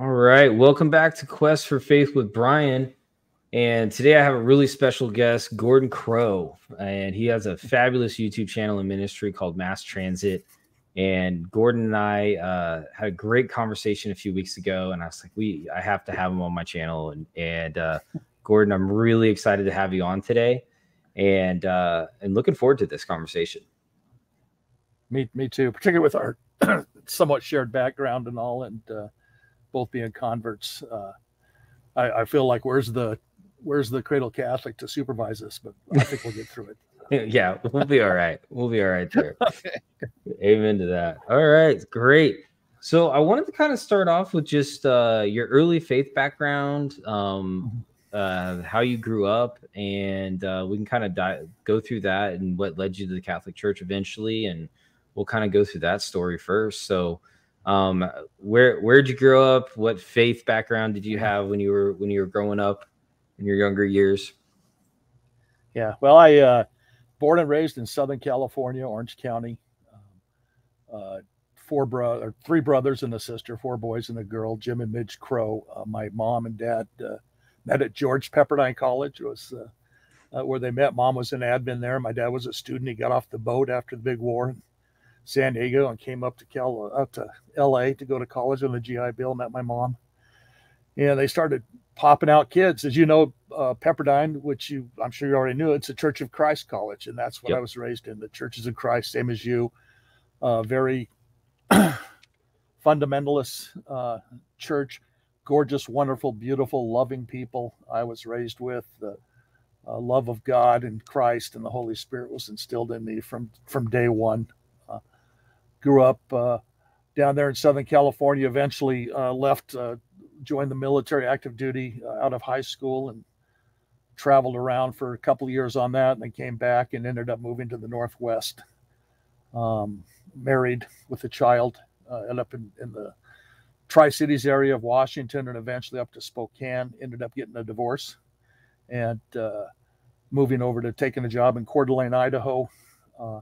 All right, welcome back to Quest for Faith with Bryan. And today I have a really special guest, Gordon Crow, and he has a fabulous YouTube channel and ministry called Mass Transit. And Gordon and I uh, had a great conversation a few weeks ago, and I was like, "We, I have to have him on my channel." And and uh, Gordon, I'm really excited to have you on today, and uh, and looking forward to this conversation. Me, me too. Particularly with our somewhat shared background and all, and uh, both being converts. Uh, I, I feel like where's the where's the cradle Catholic to supervise us? But I think we'll get through it. yeah, we'll be all right. We'll be all right there. okay. Amen to that. All right, great. So I wanted to kind of start off with just uh, your early faith background, um, mm-hmm. Uh, how you grew up, and uh, we can kind of di- go through that and what led you to the Catholic Church eventually, and we'll kind of go through that story first. So, um, where where'd you grow up? What faith background did you have when you were when you were growing up? in your younger years? Yeah, well, I uh, born and raised in Southern California, Orange County. Um, uh, four bro or three brothers and a sister, four boys and a girl. Jim and Midge Crow. Uh, my mom and dad uh, met at George Pepperdine College. It was uh, uh, where they met. Mom was an admin there. My dad was a student. He got off the boat after the big war in San Diego and came up to Cal up to L.A. to go to college on the GI Bill. Met my mom, and they started popping out kids. As you know, uh, Pepperdine, which you I'm sure you already knew, it's a Church of Christ college, and that's what yep. I was raised in. The Churches of Christ, same as you, uh, very fundamentalist uh, church, gorgeous, wonderful, beautiful, loving people. I was raised with the uh, love of God and Christ and the Holy Spirit was instilled in me from from day one. Uh, grew up uh, down there in Southern California. Eventually left joined the military active duty uh, out of high school and traveled around for a couple of years on that and then came back and ended up moving to the northwest um, married with a child uh, ended up in, in the tri-cities area of washington and eventually up to spokane ended up getting a divorce and uh, moving over to taking a job in Coeur d'Alene, Idaho. Uh,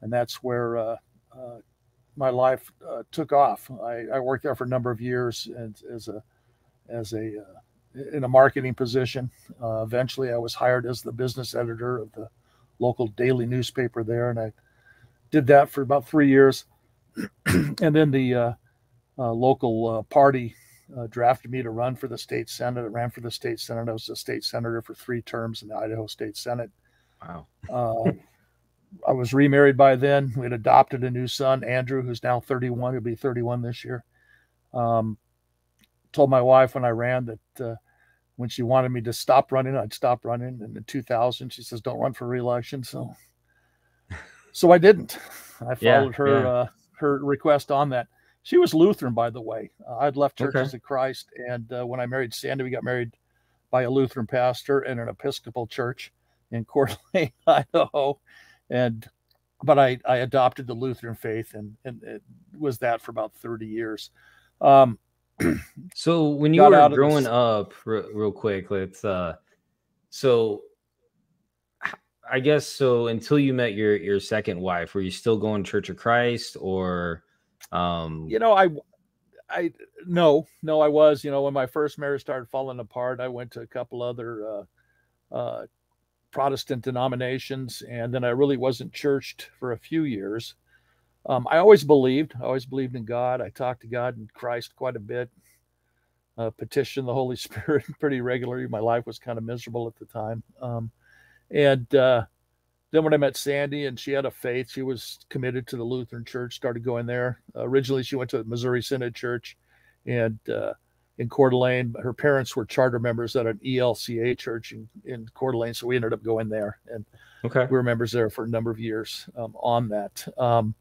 and that's where uh, uh, my life uh, took off. I, I, worked there for a number of years as, as a as a in a marketing position. Eventually, I was hired as the business editor of the local daily newspaper there, and I did that for about three years. and then the uh, uh, local uh, party drafted me to run for the state senate. I ran for the state senate. I was a state senator for three terms in the Idaho State Senate. Wow. I was remarried by then. We had adopted a new son, Andrew, who's now 31. He'll be 31 this year. Um, told my wife when I ran that uh, when she wanted me to stop running, I'd stop running. And in 2000, she says, "Don't run for reelection." So, so I didn't. I followed yeah, her yeah. Uh, her request on that. She was Lutheran, by the way. Uh, I'd left Churches okay. of Christ, and uh, when I married Sandy, we got married by a Lutheran pastor in an Episcopal church in Coeur d'Alene, Idaho, and but I, I adopted the Lutheran faith and, and it was that for about 30 years. Um, so when you were growing up, real, real quick, let's uh, so I guess so until you met your your second wife, were you still going to Church of Christ or um you know, I I no, no, I was, you know, when my first marriage started falling apart, I went to a couple other uh uh Protestant denominations, and then I really wasn't churched for a few years. Um, I always believed, I always believed in God. I talked to God and Christ quite a bit, uh, petitioned the Holy Spirit pretty regularly. My life was kind of miserable at the time. Um, and uh, then when I met Sandy and she had a faith, she was committed to the Lutheran church, started going there. Uh, originally, she went to the Missouri Synod Church and uh, in Coeur d'Alene. Her parents were charter members at an ELCA church in, in Coeur d'Alene. So we ended up going there and okay. we were members there for a number of years um, on that. Um,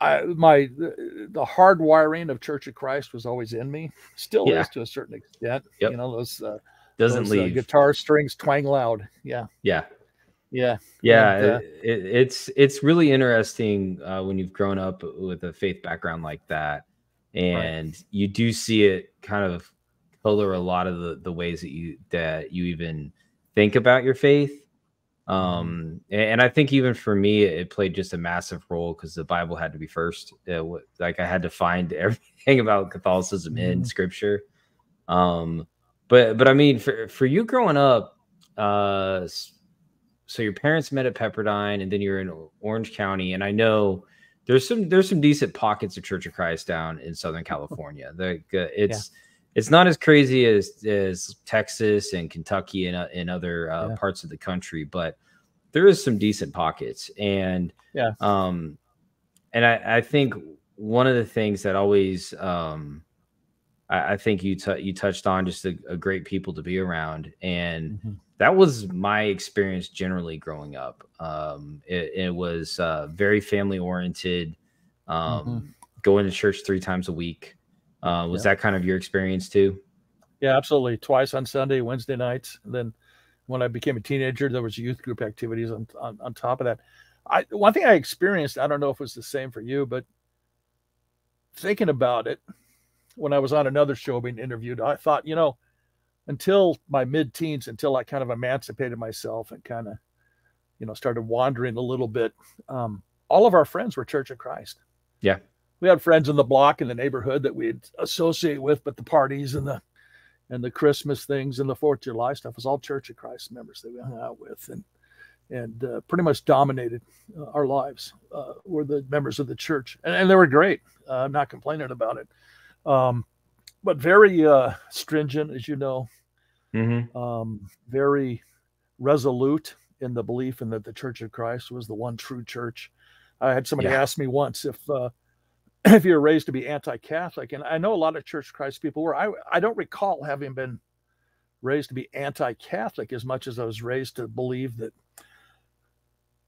I, my the hard wiring of Church of Christ was always in me, still yeah. is to a certain extent. Yep. You know those uh, doesn't those, leave uh, guitar strings twang loud. Yeah, yeah, yeah, yeah. And, uh, it, it's it's really interesting uh, when you've grown up with a faith background like that, and right. you do see it kind of color a lot of the the ways that you that you even think about your faith. Mm-hmm. Um, and I think even for me, it played just a massive role because the Bible had to be first. It, like I had to find everything about Catholicism mm-hmm. in Scripture. Um, but but I mean, for for you growing up, uh, so your parents met at Pepperdine, and then you're in Orange County, and I know there's some there's some decent pockets of Church of Christ down in Southern California. The it's yeah. it's not as crazy as as Texas and Kentucky and uh, in other uh, yeah. parts of the country, but there is some decent pockets, and yeah, um, and I I think one of the things that always um I, I think you t- you touched on just a, a, great people to be around, and mm-hmm. That was my experience generally growing up. Um, it, it was uh, very family oriented. Um, mm-hmm. Going to church three times a week. Uh, was yeah. that kind of your experience too? Yeah, absolutely. Twice on Sunday, Wednesday nights. And then when I became a teenager, there was youth group activities on, on, on top of that. I, one thing I experienced, I don't know if it was the same for you, but thinking about it, when I was on another show being interviewed, I thought, you know, until my mid teens, until I kind of emancipated myself and kind of, you know, started wandering a little bit, um, all of our friends were Church of Christ. Yeah. We had friends in the block in the neighborhood that we'd associate with, but the parties and the and the Christmas things and the Fourth of July stuff was all Church of Christ members that we hung out with and and uh, pretty much dominated uh, our lives uh, were the members of the church and, and they were great. Uh, I'm not complaining about it um, but very uh, stringent, as you know, mm-hmm. um, very resolute in the belief in that the Church of Christ was the one true church. I had somebody yeah. ask me once if uh, if you're raised to be anti-Catholic, and I know a lot of Church of Christ people were. I I don't recall having been raised to be anti-Catholic as much as I was raised to believe that,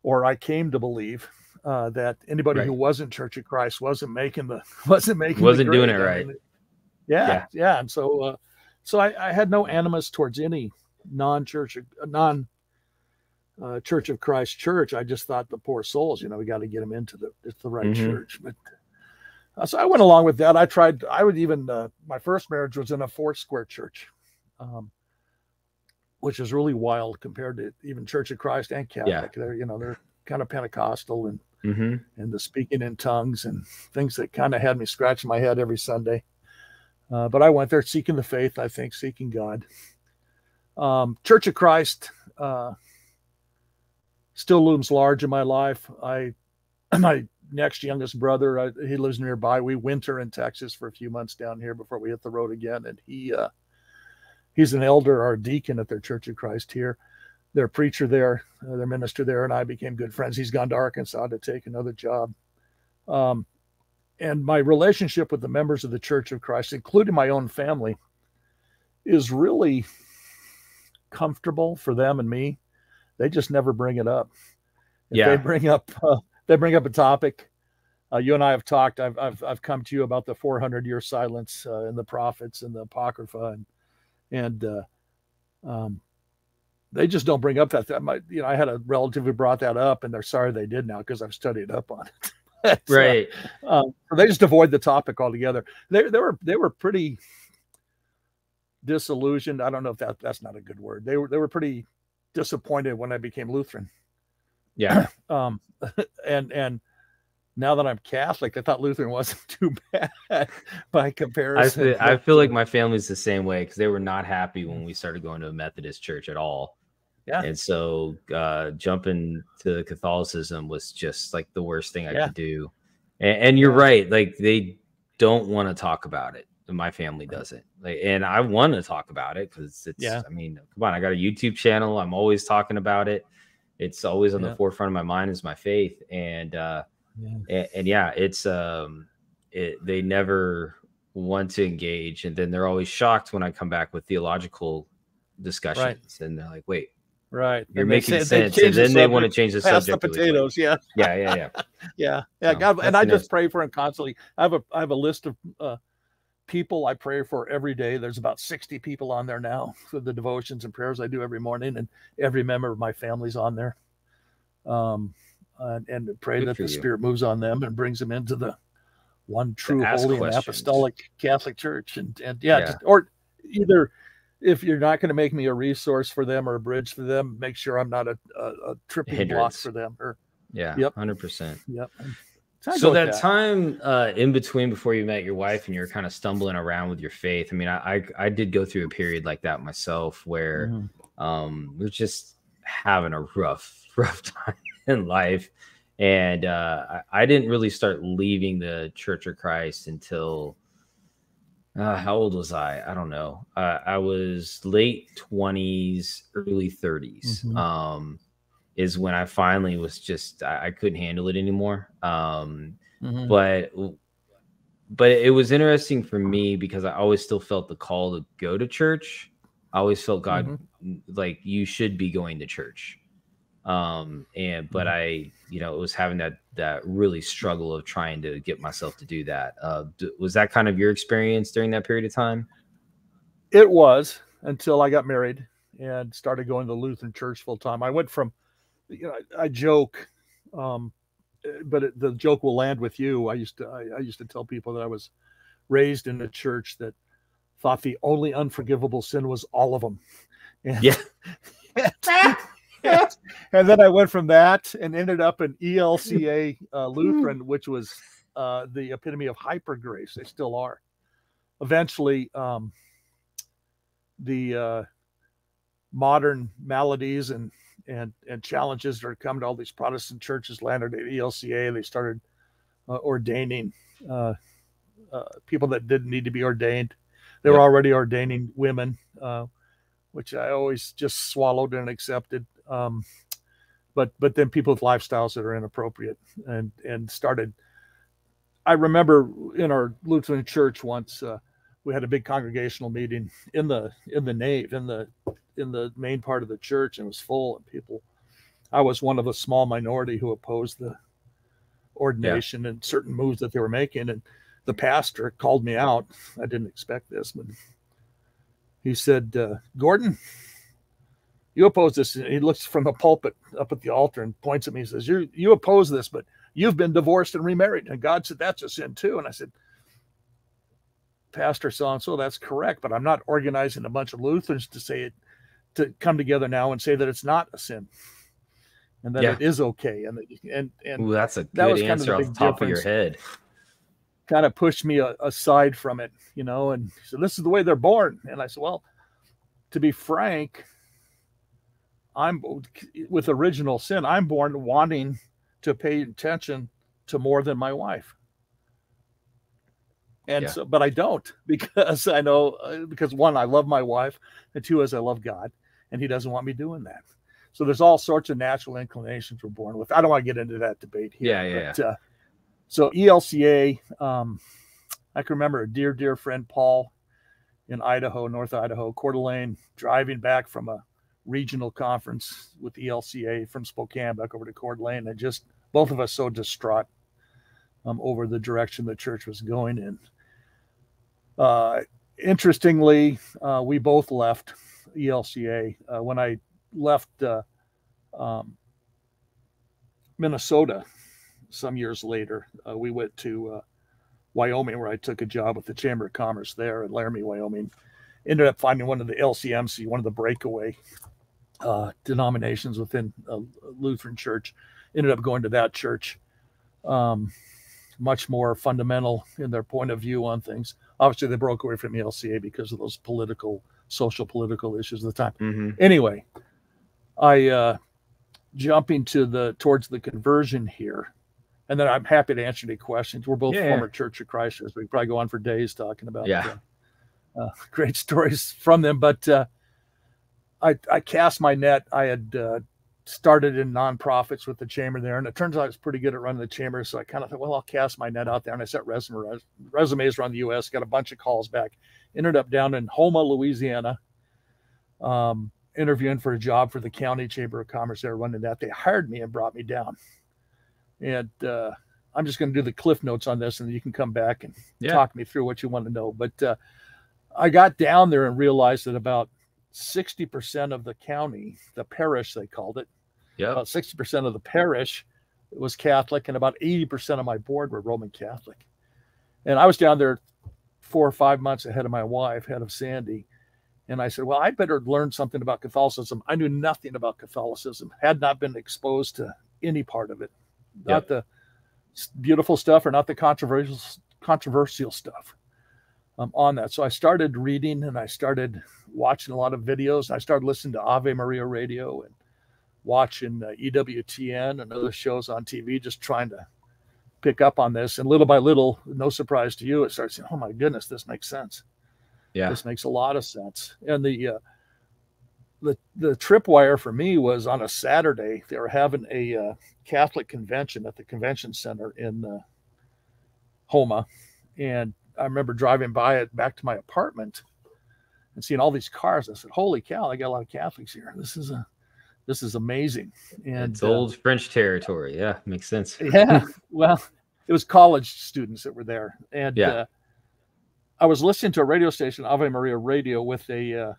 or I came to believe uh, that anybody right. who wasn't Church of Christ wasn't making the wasn't making wasn't doing it right. I mean, yeah, yeah, yeah, and so uh, so I, I, had no animus towards any non-church uh, non uh, Church of Christ church. I just thought the poor souls, you know, we got to get them into the it's the right mm-hmm. church. But uh, so I went along with that. I tried. I would even uh, my first marriage was in a four square church. Um, which is really wild compared to even Church of Christ and Catholic. Yeah. They're, you know, they're kind of Pentecostal and mm-hmm. and the speaking in tongues and things that kind of had me scratching my head every Sunday. Uh, but I went there seeking the faith, I think, seeking God. Um, Church of Christ uh, still looms large in my life. I, my next youngest brother, I, he lives nearby. We winter in Texas for a few months down here before we hit the road again, and he, uh, he's an elder or deacon at their Church of Christ here their preacher there, uh, their minister there, and I became good friends. He's gone to Arkansas to take another job. Um, and my relationship with the members of the Church of Christ, including my own family, is really comfortable for them and me. They just never bring it up. If yeah. they bring up uh, they bring up a topic. Uh, you and I have talked. I've, I've I've come to you about the 400 year silence uh, in the prophets and the apocrypha, and and uh, um, they just don't bring up that. that might, you know, I had a relative who brought that up, and they're sorry they did now because I've studied up on it. so, right. Um, they just avoid the topic altogether. They they were they were pretty disillusioned. I don't know if that that's not a good word. They were they were pretty disappointed when I became Lutheran. Yeah. um, and and now that I'm Catholic, I thought Lutheran wasn't too bad by comparison. I feel, I feel like my family's the same way because they were not happy when we started going to a Methodist church at all. Yeah. And so uh, jumping to Catholicism was just like the worst thing I yeah. could do. And, and you're yeah. right. Like they don't want to talk about it. My family doesn't. Like, and I want to talk about it because it's, yeah. I mean, come on, I got a YouTube channel. I'm always talking about it. It's always on the forefront of my mind is my faith. And, uh, yeah. And, and, yeah, it's, um, it, they never want to engage. And then they're always shocked when I come back with theological discussions. Right. And they're like, wait, Right. You're and making say, sense. And then the they want to change the subject. The potatoes, yeah. Yeah, yeah, yeah. yeah. Yeah. God, and I just pray for him constantly. I have a I have a list of uh, people I pray for every day. There's about 60 people on there now for the devotions and prayers I do every morning, and every member of my family's on there. Um and, and pray Good that the you. Spirit moves on them and brings them into the one true, holy, questions. and apostolic Catholic Church. And and yeah, yeah. Just, or either if you're not going to make me a resource for them or a bridge for them, make sure I'm not a, a, a tripping Hindrance. block for them. Or yeah, yep, hundred percent. Yep. So that, that, time uh, in between before you met your wife and you're kind of stumbling around with your faith. I mean, I I, I did go through a period like that myself where mm-hmm. um, we're just having a rough rough time in life, and uh, I, I didn't really start leaving the Church of Christ until uh, how old was I? I don't know. Uh, I was late twenties, early 30s mm-hmm. Um, is when I finally was just I, I couldn't handle it anymore. Um, mm-hmm. But but it was interesting for me because I always still felt the call to go to church. I always felt God mm-hmm. like you should be going to church um and but mm-hmm. i you know it was having that that really struggle of trying to get myself to do that. Uh was that kind of your experience during that period of time? It was until i got married and started going to lutheran church full time i went from you know i, I joke um but it, the joke will land with you. I used to I, I used to tell people that i was raised in a church that thought the only unforgivable sin was all of them and, yeah and then I went from that and ended up in ELCA uh, Lutheran, which was uh, the epitome of hyper grace. They still are. Eventually, um, the uh, modern maladies and and and challenges that are coming to all these Protestant churches landed at ELCA. They started uh, ordaining uh, uh, people that didn't need to be ordained. They yep. were already ordaining women, which I always just swallowed and accepted. Um, but but then people with lifestyles that are inappropriate and and started. I remember in our Lutheran church once uh, we had a big congregational meeting in the in the nave in the in the main part of the church and it was full and people. I was one of a small minority who opposed the ordination yeah. and certain moves that they were making and the pastor called me out. I didn't expect this, but he said, uh, "Gordon, you oppose this. And he looks from the pulpit up at the altar and points at me and says, You you oppose this, but you've been divorced and remarried. And God said, That's a sin too. And I said, Pastor so and so, that's correct, but I'm not organizing a bunch of Lutherans to say it to come together now and say that it's not a sin and that yeah. it is okay. And and and Ooh, that's a good that was answer kind of off the top of your head. Kind of pushed me a, aside from it, you know, and so this is the way they're born. And I said, Well, to be frank, I'm with original sin. I'm born wanting to pay attention to more than my wife. And yeah. so, but I don't because I know, uh, because one, I love my wife, and two, as I love God, and He doesn't want me doing that. So there's all sorts of natural inclinations we're born with. I don't want to get into that debate here. Yeah, yeah. But, uh, so ELCA, um, I can remember a dear, dear friend Paul in Idaho, North Idaho, Coeur d'Alene, driving back from a regional conference with the ELCA from Spokane back over to Coeur d'Alene, and just both of us so distraught um, over the direction the church was going in. Uh, interestingly, uh, we both left ELCA. Uh, when I left uh, um, Minnesota some years later, uh, we went to uh, Wyoming, where I took a job with the Chamber of Commerce there in Laramie, Wyoming. Ended up finding one of the LCMC, one of the breakaway uh, denominations within a Lutheran church. Ended up going to that church, um, much more fundamental in their point of view on things. Obviously, they broke away from the LCA because of those political, social political issues at the time. Mm-hmm. Anyway, I uh, jumping to the towards the conversion here, and then I'm happy to answer any questions. We're both yeah, former. Church of Christers. We probably go on for days talking about yeah. Uh, uh, great stories from them, but uh, I, I cast my net. I had uh, started in nonprofits with the chamber there, and it turns out I was pretty good at running the chamber. So I kind of thought, well, I'll cast my net out there, and I sent resume, resumes around the U.S. Got a bunch of calls back. Ended up down in Houma, Louisiana, um, interviewing for a job for the county chamber of commerce. They were running that. They hired me and brought me down, and uh, I'm just going to do the cliff notes on this, and you can come back and yeah. talk me through what you want to know. But uh, I got down there and realized that about 60% of the county, the parish, they called it. Yeah. About 60% of the parish was Catholic, and about 80% of my board were Roman Catholic. And I was down there four or five months ahead of my wife, head of Sandy. And I said, well, I better learn something about Catholicism. I knew nothing about Catholicism, had not been exposed to any part of it, not the beautiful stuff or not the controversial controversial stuff um, on that. So I started reading and I started watching a lot of videos. I started listening to Ave Maria Radio and watching uh, EWTN and other shows on TV, just trying to pick up on this. And little by little, no surprise to you, it starts saying, "Oh my goodness, this makes sense." Yeah, this makes a lot of sense. And the uh, the the tripwire for me was on a Saturday. They were having a uh, Catholic convention at the convention center in uh, Houma, and I remember driving by it back to my apartment and seeing all these cars. I said, "Holy cow! I got a lot of Catholics here. This is a this is amazing." And it's old uh, French territory. Yeah, makes sense. yeah. Well, it was college students that were there, and yeah. Uh, I was listening to a radio station, Ave Maria Radio, with a uh,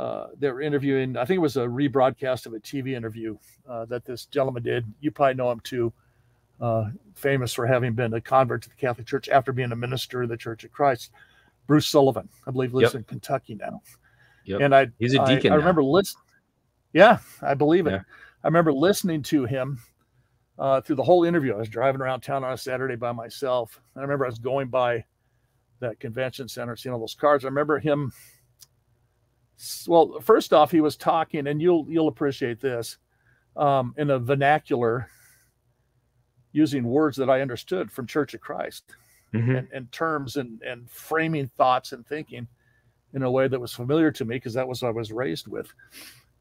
uh, they were interviewing. I think it was a rebroadcast of a TV interview uh, that this gentleman did. You probably know him too. Uh, famous for having been a convert to the Catholic Church after being a minister of the Church of Christ. Bruce Sullivan, I believe, lives yep. in Kentucky now. Yep. And I, he's a deacon. I, I remember listening. Yeah, I believe it. Yeah. I remember listening to him uh, through the whole interview. I was driving around town on a Saturday by myself. I remember I was going by that convention center, seeing all those cars. I remember him. Well, first off, he was talking, and you'll you'll appreciate this um, in a vernacular using words that I understood from Church of Christ mm-hmm. and, and, terms and, and framing thoughts and thinking in a way that was familiar to me because that was what I was raised with.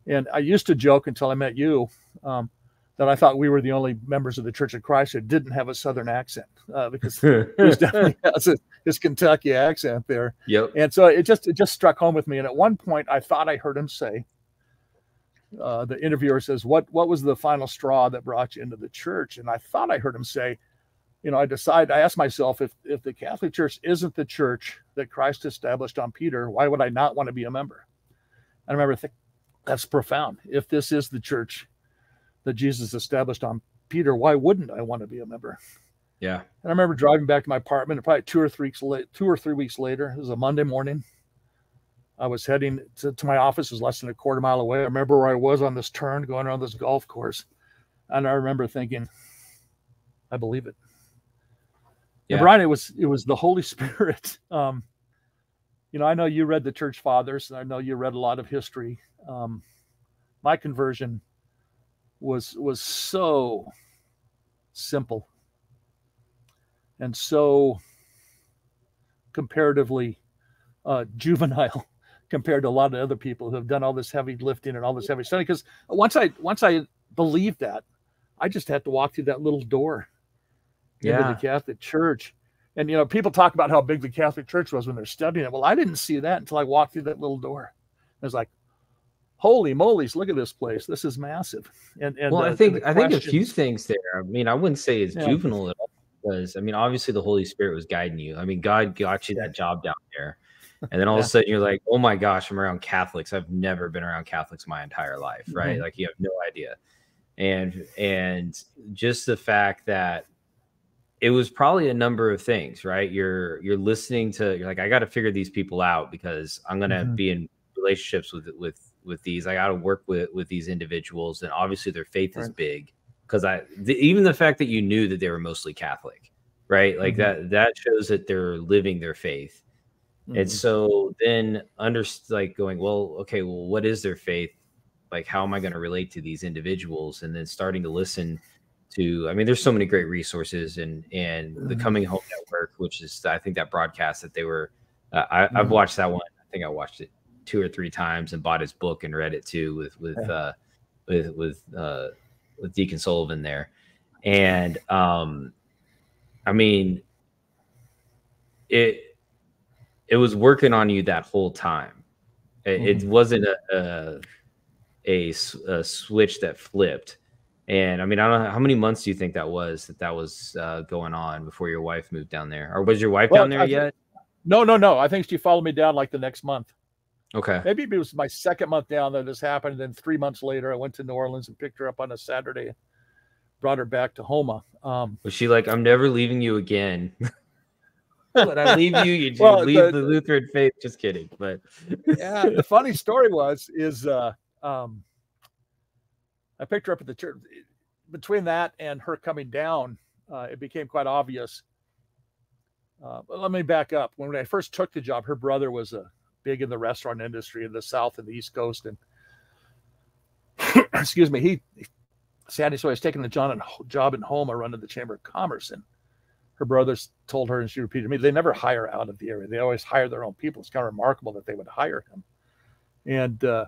And I used to joke until I met you um, that I thought we were the only members of the Church of Christ that didn't have a Southern accent uh, because there's definitely has a, his Kentucky accent there. Yep. And so it just it just struck home with me. And at one point, I thought I heard him say, uh, the interviewer says, "What what was the final straw that brought you into the church?" And I thought I heard him say, "You know, I decided. I asked myself if if the Catholic Church isn't the church that Christ established on Peter, why would I not want to be a member?" And I remember thinking, "That's profound. If this is the church that Jesus established on Peter, why wouldn't I want to be a member?" Yeah. And I remember driving back to my apartment, probably two or three weeks late, two or three weeks later. It was a Monday morning. I was heading to, to my office, it was less than a quarter mile away. I remember where I was on this turn going around this golf course. And I remember thinking, I believe it. Yeah. And Bryan, it was it was the Holy Spirit. Um, you know, I know you read the church fathers, and I know you read a lot of history. Um, my conversion was was so simple and so comparatively uh, juvenile compared to a lot of other people who have done all this heavy lifting and all this heavy study. Because once I once I believed that, I just had to walk through that little door yeah. into the Catholic Church. And you know, people talk about how big the Catholic Church was when they're studying it. Well, I didn't see that until I walked through that little door. It was like, holy moly's, look at this place. This is massive. And, and well, uh, I think I think a few things there. I mean, I wouldn't say it's yeah. juvenile at all because I mean, obviously the Holy Spirit was guiding you. I mean, God got you that job down there. And then all yeah. of a sudden you're like, oh my gosh, I'm around Catholics. I've never been around Catholics my entire life, right? Mm-hmm. Like you have no idea. And and just the fact that it was probably a number of things, right? You're you're listening to you're like, I got to figure these people out because I'm gonna mm-hmm. be in relationships with with with these. I got to work with with these individuals, and obviously their faith right. is big because I the, even the fact that you knew that they were mostly Catholic, right? Like mm-hmm. that that shows that they're living their faith Mm-hmm. And so then under like going, well, okay, well, what is their faith? Like, how am I going to relate to these individuals? And then starting to listen to, I mean, there's so many great resources and, and mm-hmm. the Coming Home Network, which is, I think that broadcast that they were, uh, I, mm-hmm. I've watched that one. I think I watched it two or three times and bought his book and read it too with, with, yeah. uh, with, with, uh, with Deacon Sullivan there. And, um, I mean, it, it was working on you that whole time. It, mm-hmm. it wasn't a, a, a, switch that flipped. And I mean, I don't know how many months do you think that was that that was uh, going on before your wife moved down there, or was your wife well, down there I yet? no, no, no. I think she followed me down like the next month. Okay. Maybe it was my second month down that this happened. And then three months later, I went to New Orleans and picked her up on a Saturday, brought her back to Houma. Um, was she like, "I'm never leaving you again"? when I leave you, you well, leave the, the, Lutheran faith. Just kidding, but yeah, the funny story was is uh, um, I picked her up at the church. Between that and her coming down, uh, it became quite obvious. Uh, but let me back up. When I first took the job, her brother was a uh, big in the restaurant industry in the South and the East Coast, and excuse me, he Sandy so I was taking the job, job in run to the Chamber of Commerce, and her brothers told her, and she repeated me, they never hire out of the area. They always hire their own people. It's kind of remarkable that they would hire him. And uh,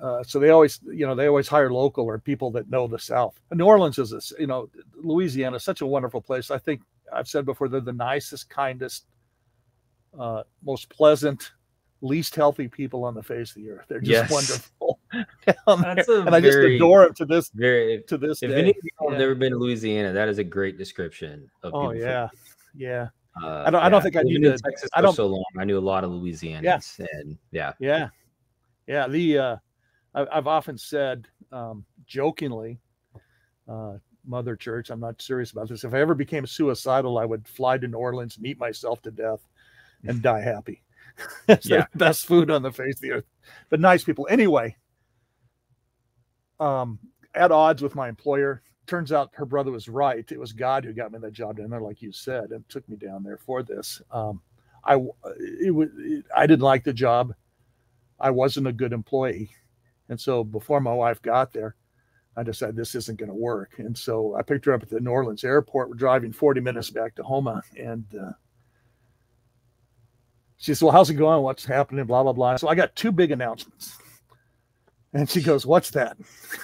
uh, so they always, you know, they always hire local or people that know the South. And New Orleans is, a, you know, Louisiana is such a wonderful place. I think I've said before, they're the nicest, kindest, uh, most pleasant, least healthy people on the face of the earth. They're just yes. wonderful. and I just adore them to this very to this if day. any people have never been to Louisiana, that is a great description of Oh yeah. Yeah. Uh, I don't. Yeah. I don't think I knew to. Texas I don't. So long. I knew a lot of Louisianans. Yeah. And yeah. Yeah. Yeah. The uh, I, have often said um, jokingly, uh, Mother Church. I'm not serious about this. If I ever became suicidal, I would fly to New Orleans, and eat myself to death, and die happy. it's yeah. the best food on the face of the earth. But nice people. Anyway, um, at odds with my employer. Turns out her brother was right. It was God who got me that job down there, like you said, and took me down there for this. Um, I it was I didn't like the job. I wasn't a good employee, and so before my wife got there, I decided this isn't going to work. And so I picked her up at the New Orleans airport. We're driving 40 minutes back to Houma, and uh, she said, "Well, how's it going? What's happening? Blah blah blah." So I got two big announcements. And she goes, What's that?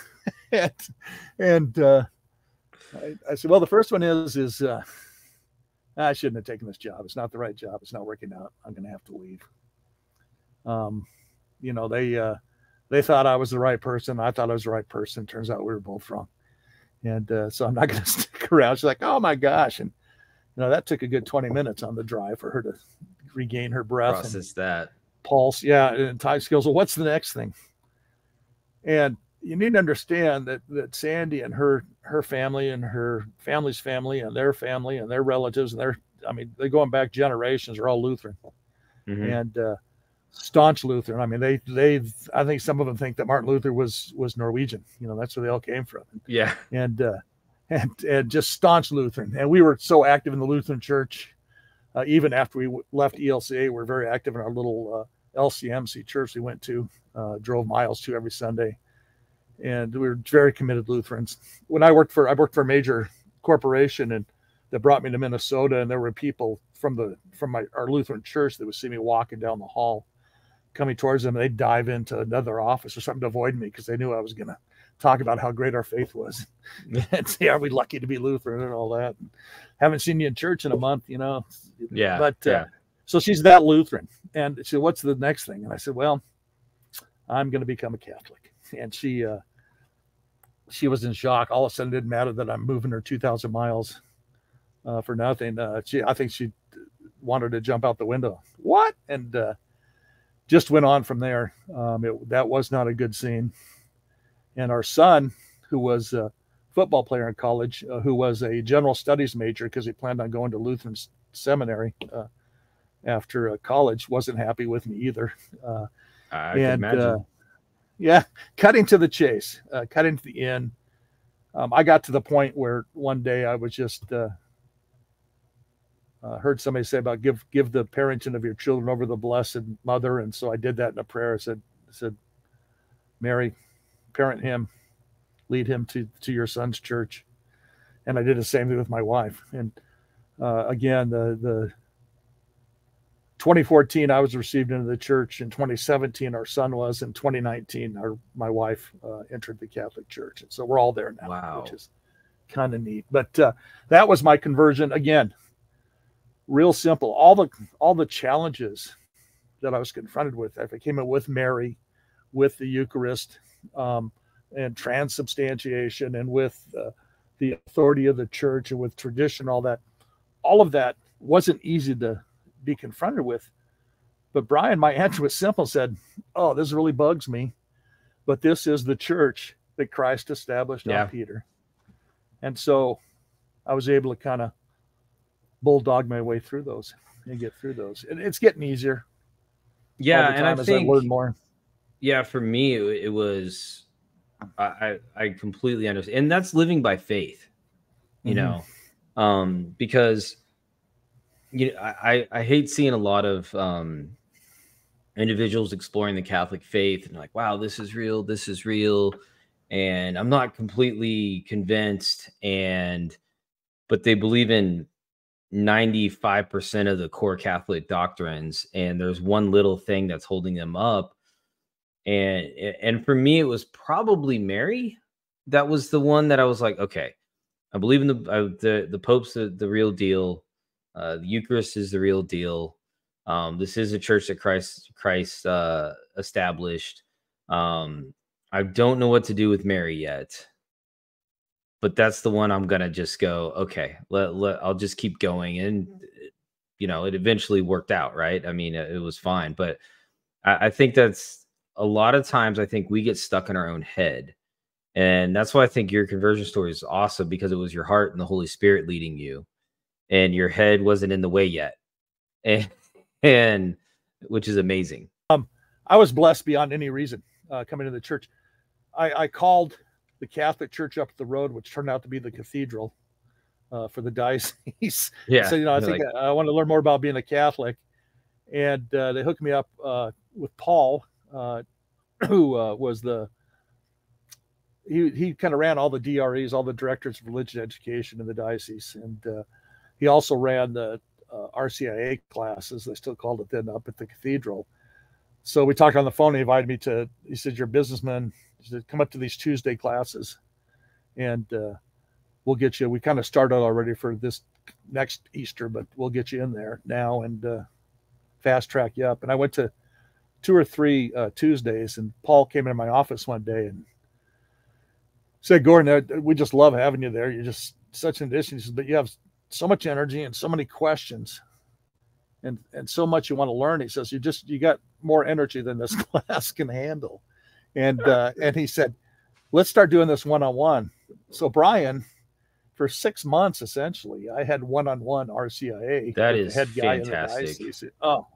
and and uh, I, I, said, Well, the first one is, is uh, I shouldn't have taken this job. It's not the right job. It's not working out. I'm going to have to leave. Um, you know, they, uh, they thought I was the right person. I thought I was the right person. Turns out we were both wrong. And uh, so I'm not going to stick around. She's like, oh my gosh. And, you know, that took a good 20 minutes on the drive for her to regain her breath. Process that. Pulse. Yeah. And tie skills. Well, what's the next thing? And you need to understand that that Sandy and her her family and her family's family and their family and their relatives and their I mean they're going back generations are all Lutheran mm-hmm. and uh, staunch Lutheran. I mean they they I think some of them think that Martin Luther was was Norwegian. You know that's where they all came from. Yeah, and uh, and and just staunch Lutheran. And we were so active in the Lutheran Church, uh, even after we left ELCA, we we're very active in our little uh, LCMC church we went to uh, drove miles to every Sunday, and we were very committed Lutherans. When I worked for I worked for a major corporation and that brought me to Minnesota, and there were people from the from my our Lutheran church that would see me walking down the hall, coming towards them, and they'd dive into another office or something to avoid me because they knew I was going to talk about how great our faith was and say, "Are we lucky to be Lutheran?" and all that. And haven't seen you in church in a month, you know. Yeah, but uh, yeah. So she's that Lutheran, and she said, "What's the next thing?" And I said, "Well." I'm going to become a Catholic. And she, uh, she was in shock. All of a sudden, it didn't matter that I'm moving her 2,000 miles uh, for nothing. Uh, she, I think she wanted to jump out the window. What? And uh, just went on from there. Um, it, that was not a good scene. And our son, who was a football player in college, uh, who was a general studies major because he planned on going to Lutheran seminary uh, after uh, college, wasn't happy with me either. Uh, I and uh, yeah, cutting to the chase, uh, cutting to the end. Um, I got to the point where one day I was just uh, uh, heard somebody say about give give the parenting of your children over the blessed mother, and so I did that in a prayer. I said, I said, Mary, parent him, lead him to to your son's church, and I did the same thing with my wife. And uh, again, the the 2014, I was received into the church. In 2017, our son was. In 2019, our my wife uh, entered the Catholic Church, and so we're all there now, wow. which is kind of neat. But uh, that was my conversion again. Real simple. All the all the challenges that I was confronted with, If I came in with Mary, with the Eucharist, um, and transubstantiation, and with uh, the authority of the church, and with tradition, all that. All of that wasn't easy to be confronted with. But Bryan, my answer was simple said, Oh, this really bugs me. But this is the church that Christ established yeah. on Peter. And so I was able to kind of bulldog my way through those and get through those. And it's getting easier. Yeah, and I think I learn more. Yeah, for me, it, it was I I completely understand, and that's living by faith. You mm-hmm. know, um, because you know I I hate seeing a lot of um individuals exploring the Catholic faith and like, wow, this is real, this is real, and I'm not completely convinced, and but they believe in 95% of the core Catholic doctrines, and there's one little thing that's holding them up. And and for me, it was probably Mary. That was the one that I was like, okay, I believe in the uh, the the Pope's the, the real deal. Uh, the Eucharist is the real deal. Um, this is a church that Christ Christ uh, established. Um, I don't know what to do with Mary yet but that's the one I'm gonna just go. Okay, let, let I'll just keep going, and you know, it eventually worked out, right? I mean, it, it was fine, but I, I think that's a lot of times. I think we get stuck in our own head, and that's why I think your conversion story is awesome because it was your heart and the Holy Spirit leading you, and your head wasn't in the way yet, and and which is amazing. Um, I was blessed beyond any reason uh, coming to the church. I, I called the Catholic church up the road, which turned out to be the cathedral uh, for the diocese. Yeah. so you know, I think like... I, I want to learn more about being a Catholic, and uh, they hooked me up uh, with Paul, uh, who uh, was the he he kind of ran all the DREs, all the directors of religion education in the diocese, and uh, he also ran the RCIA classes. They still called it then up at the cathedral. So we talked on the phone. He invited me to. He said, "You're a businessman said, come up to these Tuesday classes, and uh, we'll get you. We kind of started already for this next Easter, but we'll get you in there now and uh, fast track you up. And I went to two or three uh, Tuesdays, and Paul came into my office one day and said, "Gordon, uh, we just love having you there. You're just such an addition." He said, "But you have so much energy and so many questions." And, and so much you want to learn. He says, you just, you got more energy than this class can handle and uh, and he said, "Let's start doing this one on one." So Bryan, for six months essentially, I had one on one RCIA. That is head guy fantastic. Oh,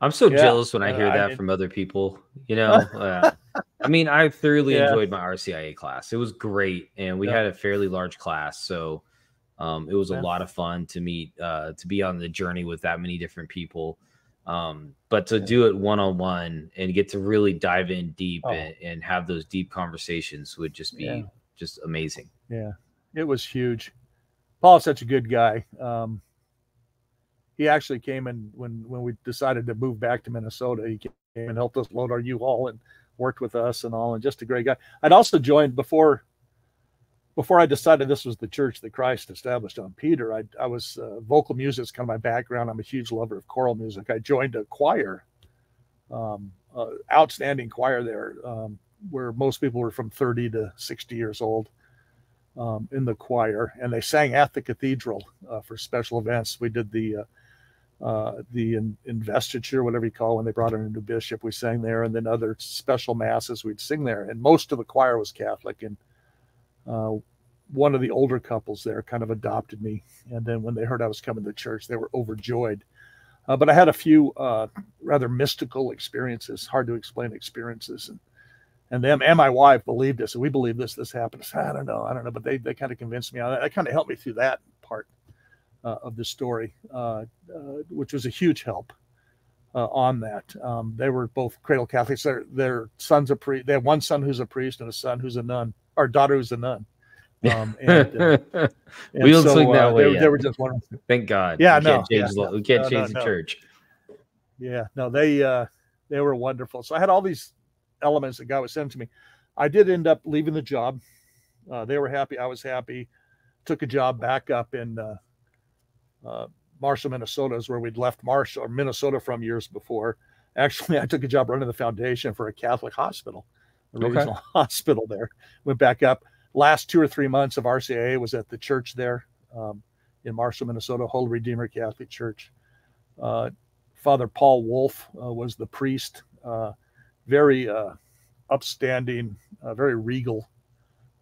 I'm so yeah. jealous when I hear uh, that I from other people. You know, uh, I mean, I thoroughly yeah. enjoyed my RCIA class. It was great, and we yeah. had a fairly large class, so um, it was a lot of fun to meet, uh, to be on the journey with that many different people. Um, but to do it one on one and get to really dive in deep oh. and, and, have those deep conversations would just be yeah. just amazing. Yeah, it was huge. Paul's such a good guy. Um, he actually came in when when we decided to move back to Minnesota. He came and helped us load our U-Haul and worked with us and all, and just a great guy. I'd also joined before before I decided this was the church that Christ established on Peter, I, I was uh, vocal music is kind of my background. I'm a huge lover of choral music. I joined a choir, um, outstanding choir there, um, where most people were from 30 to 60 years old um, in the choir, and they sang at the cathedral uh, for special events. We did the uh, uh, the in, investiture, whatever you call it, when they brought in a new bishop. We sang there, and then other special masses we'd sing there. And most of the choir was Catholic, and uh, one of the older couples there kind of adopted me. And then when they heard I was coming to church, they were overjoyed. Uh, but I had a few uh, rather mystical experiences, hard to explain experiences. And, and them and my wife believed this. And we believe this, this happened. I, don't know. I don't know. But they, they kind of convinced me on that. Kind of helped me through that part uh, of the story, uh, uh, which was a huge help. Uh, on that. Um, they were both cradle Catholics. Their their sons a priest. They have one son who's a priest and a son who's a nun our daughter who's a nun. Um, and, uh, and we don't so, swing that uh, way. They, they, were just one. Thank God. Yeah, we no, can't change, yeah, we can't no, change no, the church. Yeah, no, they uh, they were wonderful. So I had all these elements that God was sending to me. I did end up leaving the job. Uh, they were happy. I was happy. Took a job back up in uh, uh, Marshall, Minnesota, is where we'd left Marshall or Minnesota from years before. Actually, I took a job running the foundation for a Catholic hospital a regional okay. hospital there. Went back up. Last two or three months of RCIA was at the church there um, in Marshall, Minnesota, Holy Redeemer Catholic Church. Uh, Father Paul Wolf uh, was the priest, uh, very uh, upstanding, uh, very regal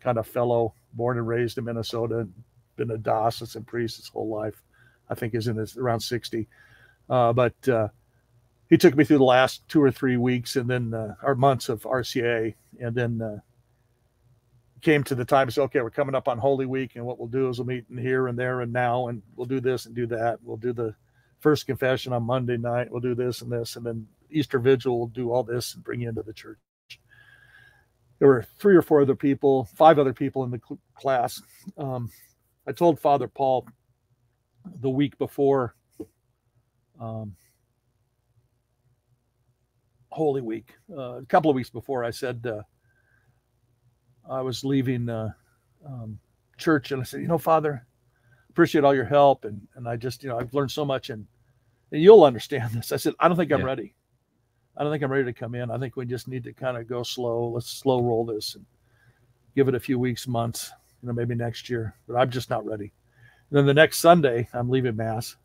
kind of fellow, born and raised in Minnesota, been a diocesan priest his whole life. I think is in his around 60. Uh, but he took me through the last two or three weeks and then uh, our months of RCIA, and then came to the time to say, okay, we're coming up on Holy Week, and what we'll do is we'll meet in here and there and now, and we'll do this and do that. We'll do the first confession on Monday night. We'll do this and this, and then Easter Vigil. We'll do all this and bring you into the church. There were three or four other people, five other people in the cl- class. Um, I told Father Paul the week before um, Holy Week, uh, a couple of weeks before, I said uh, I was leaving uh, um, church, and I said, you know, Father, appreciate all your help, and and I just, you know, I've learned so much, and, and you'll understand this. I said, I don't think I'm yeah. ready. I don't think I'm ready to come in. I think we just need to kind of go slow. Let's slow roll this and give it a few weeks, months, you know, maybe next year. But I'm just not ready. And then the next Sunday, I'm leaving mass,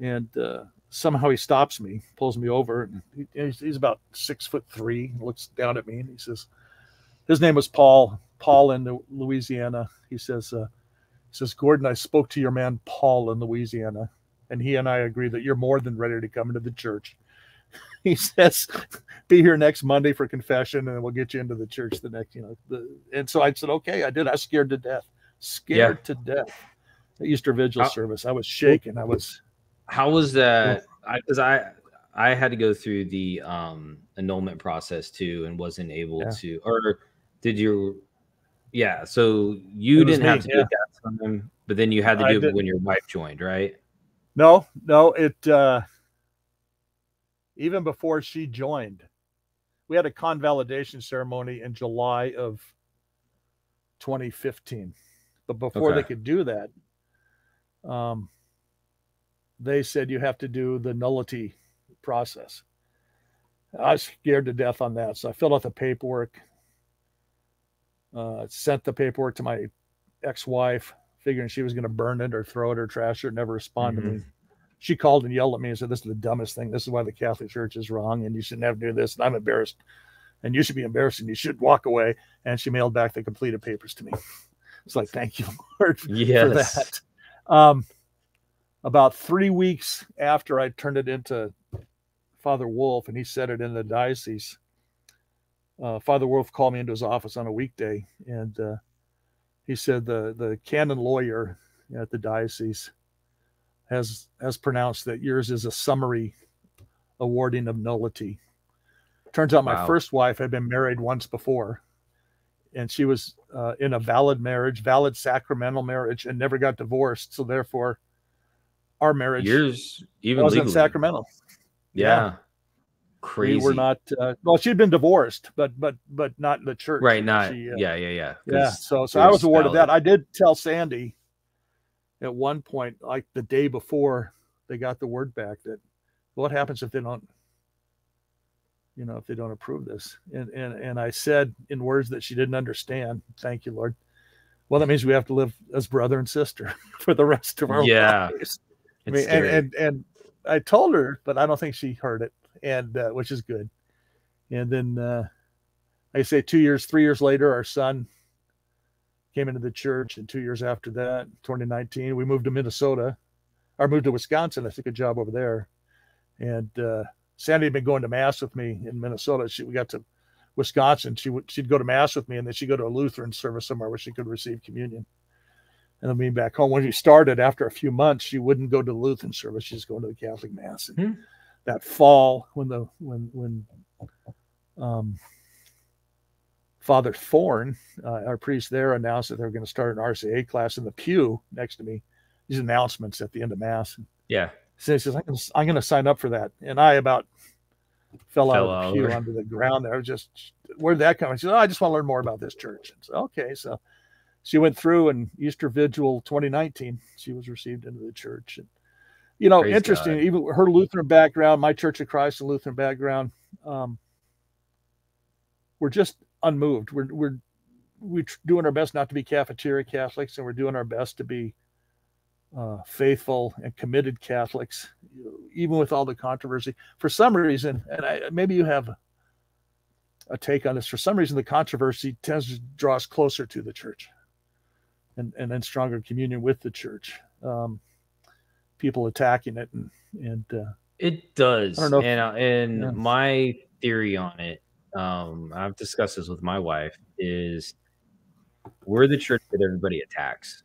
and uh, somehow he stops me, pulls me over, and he, he's, he's, about six foot three. Looks down at me, and he says, "His name was Paul. Paul in Louisiana." He says, uh, "He says Gordon, I spoke to your man Paul in Louisiana, and he and I agree that you're more than ready to come into the church." he says, "Be here next Monday for confession, and we'll get you into the church the next." You know, the, and so I said, "Okay." I did. I was scared to death, scared yeah. to death. The Easter Vigil how, service. I was shaking. I was. How was that? Because I, I, I had to go through the um annulment process too, and wasn't able yeah. to. Or did you? Yeah. So you didn't me, have to yeah. do that time, but then you had to do it when your wife joined, right? No, no. It. uh even before she joined. We had a convalidation ceremony in July of 2015. But before okay. they could do that, um, they said you have to do the nullity process. I was scared to death on that. So I filled out the paperwork, uh, sent the paperwork to my ex wife, figuring she was going to burn it or throw it or trash it, never respond mm-hmm. to me she called and yelled at me and said, This is the dumbest thing. This is why the Catholic Church is wrong and you should never do this. And I'm embarrassed. And you should be embarrassed and you should walk away. And she mailed back the completed papers to me. It's like, thank you, Lord, yes. for that. Um, about three weeks after I turned it into Father Wolf and he said it in the diocese, uh, Father Wolf called me into his office on a weekday and uh, he said the the canon lawyer at the diocese has has pronounced that yours is a summary awarding of nullity. Turns out my wow. first wife had been married once before, and she was uh, in a valid marriage, valid sacramental marriage, and never got divorced. So therefore, our marriage yours even wasn't legally. sacramental. Yeah. yeah. Crazy. We were not. Uh, well, she'd been divorced, but but but not in the church. Right. Not. She, uh, yeah. Yeah. Yeah. Yeah. So so I was awarded valid. that. I did tell Sandy at one point, like the day before they got the word back that what happens if they don't, you know, if they don't approve this? And and and I said in words that she didn't understand, thank you, Lord. Well, that means we have to live as brother and sister for the rest of our yeah. lives. I mean, and, and and I told her, but I don't think she heard it, and uh, which is good. And then uh, I say two years, three years later, our son came into the church. And two years after that, 2019, we moved to Minnesota or moved to Wisconsin. I took a job over there. And uh, Sandy had been going to mass with me in Minnesota. She, we got to Wisconsin. She would, she'd go to mass with me and then she'd go to a Lutheran service somewhere where she could receive communion. And then being back home, when she started after a few months, she wouldn't go to the Lutheran service. She's going to the Catholic mass. And hmm. That fall, when the, when, when, um, Father Thorn, uh, our priest there, announced that they were going to start an RCIA class in the pew next to me. These announcements at the end of Mass. Yeah. So he says, I'm going to sign up for that. And I about fell, fell out of the pew under the ground there. was Just, where'd that come? She said, oh, I just want to learn more about this church. And so, okay. So she went through and Easter Vigil 2019, she was received into the church. And, you know, Praise interesting, God. even her Lutheran background, my Church of Christ, and Lutheran background, um, we're just unmoved. We're we're we're doing our best not to be cafeteria Catholics, and we're doing our best to be uh, faithful and committed Catholics, even with all the controversy. For some reason, and I, maybe you have a take on this. For some reason, the controversy tends to draw us closer to the church, and and then stronger communion with the church. Um, people attacking it and and uh, it does. Know if- and uh, and Yeah. my theory on it, um, I've discussed this with my wife, is we're the church that everybody attacks.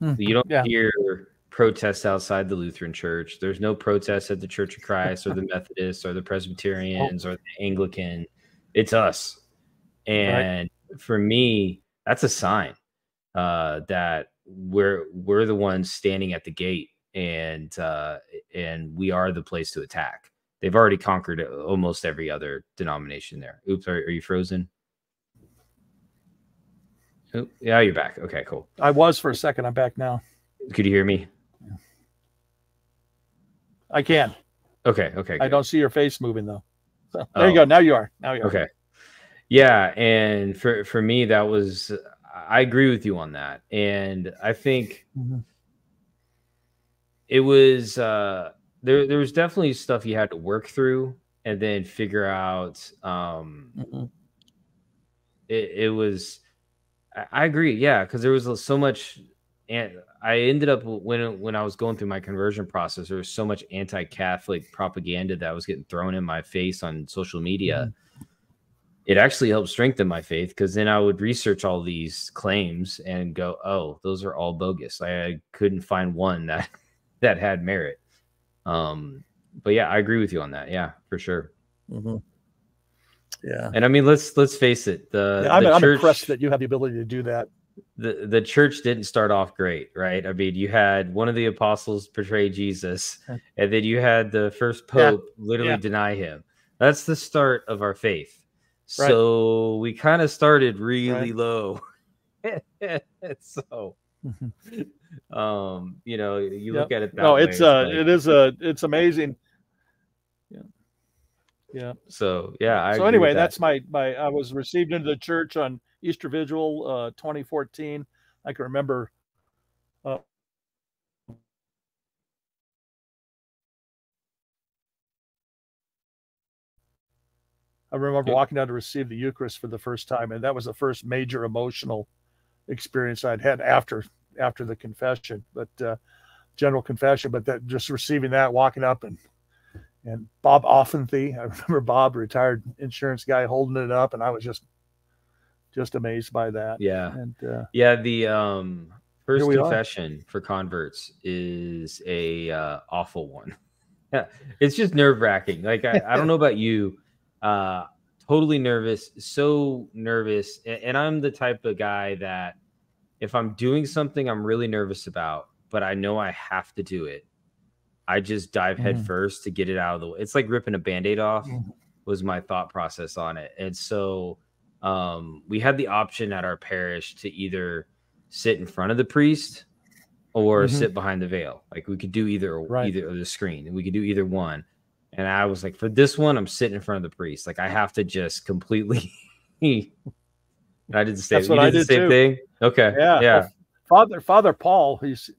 Hmm. You don't Yeah. hear protests outside the Lutheran Church. There's no protests at the Church of Christ or the Methodists or the Presbyterians or the Anglican. It's us. And for me, that's a sign uh, that we're we're the ones standing at the gate and uh, and we are the place to attack. They've already conquered almost every other denomination there. Oops, are, are you frozen? Oop, yeah, you're back. Okay, cool. I was for a second. I'm back now. Could you hear me? I can. Okay, okay. I good. don't see your face moving though. So, there you Oh. go. Now you are. Now you are. Okay. Yeah, and for for me that was I agree with you on that. And I think Mhm. it was uh there there was definitely stuff you had to work through and then figure out um Mhm. it, it was I, I agree yeah because there was so much and i ended up when when i was going through my conversion process there was so much anti-catholic propaganda that was getting thrown in my face on social media it actually helped strengthen my faith because then i would research all these claims and go oh those are all bogus i, I couldn't find one that that had merit um but yeah i agree with you on that yeah for sure Mhm. Yeah. and i mean let's let's face it the, Yeah, I'm, the I'm church impressed that you have the ability to do that. the, the church didn't start off great right i mean you had one of the apostles portray jesus and then you had the first Yeah. pope literally Yeah. deny him that's the start of our faith Right. so we kind of started really Right. low so Mhm. um you know you Yep. look at it that No, way, it's uh, like- it is uh, it's amazing. Yeah. Yeah. so yeah I so anyway, that. that's my my. I was received into the church on Easter Vigil, uh, 2014. I can remember. I remember Yeah. walking down to receive the Eucharist for the first time, and that was the first major emotional experience I'd had after after the confession, but uh, general confession. But that just receiving that, walking up and and Bob Offenthy, I remember Bob, retired insurance guy, holding it up, and I was just just amazed by that. yeah And uh, Yeah, the um first we are. confession for converts is a uh, awful one. Yeah, it's just nerve wracking. Like I, I don't know about you, uh, totally nervous, so nervous, and, I'm the type of guy that if I'm doing something I'm really nervous about, but I know I have to do it, I just dive head Mhm. first to get it out of the way. It's like ripping a band-aid off Mhm. was my thought process on it. And so um, we had the option at our parish to either sit in front of the priest or Mhm. sit behind the veil. Like we could do either Right. either of the screen, we could do either one. And I was like, for this one, I'm sitting in front of the priest. Like I have to just completely. I did the same. That's what I did the same too. thing. Okay. yeah, Yeah. Father Father Paul, he's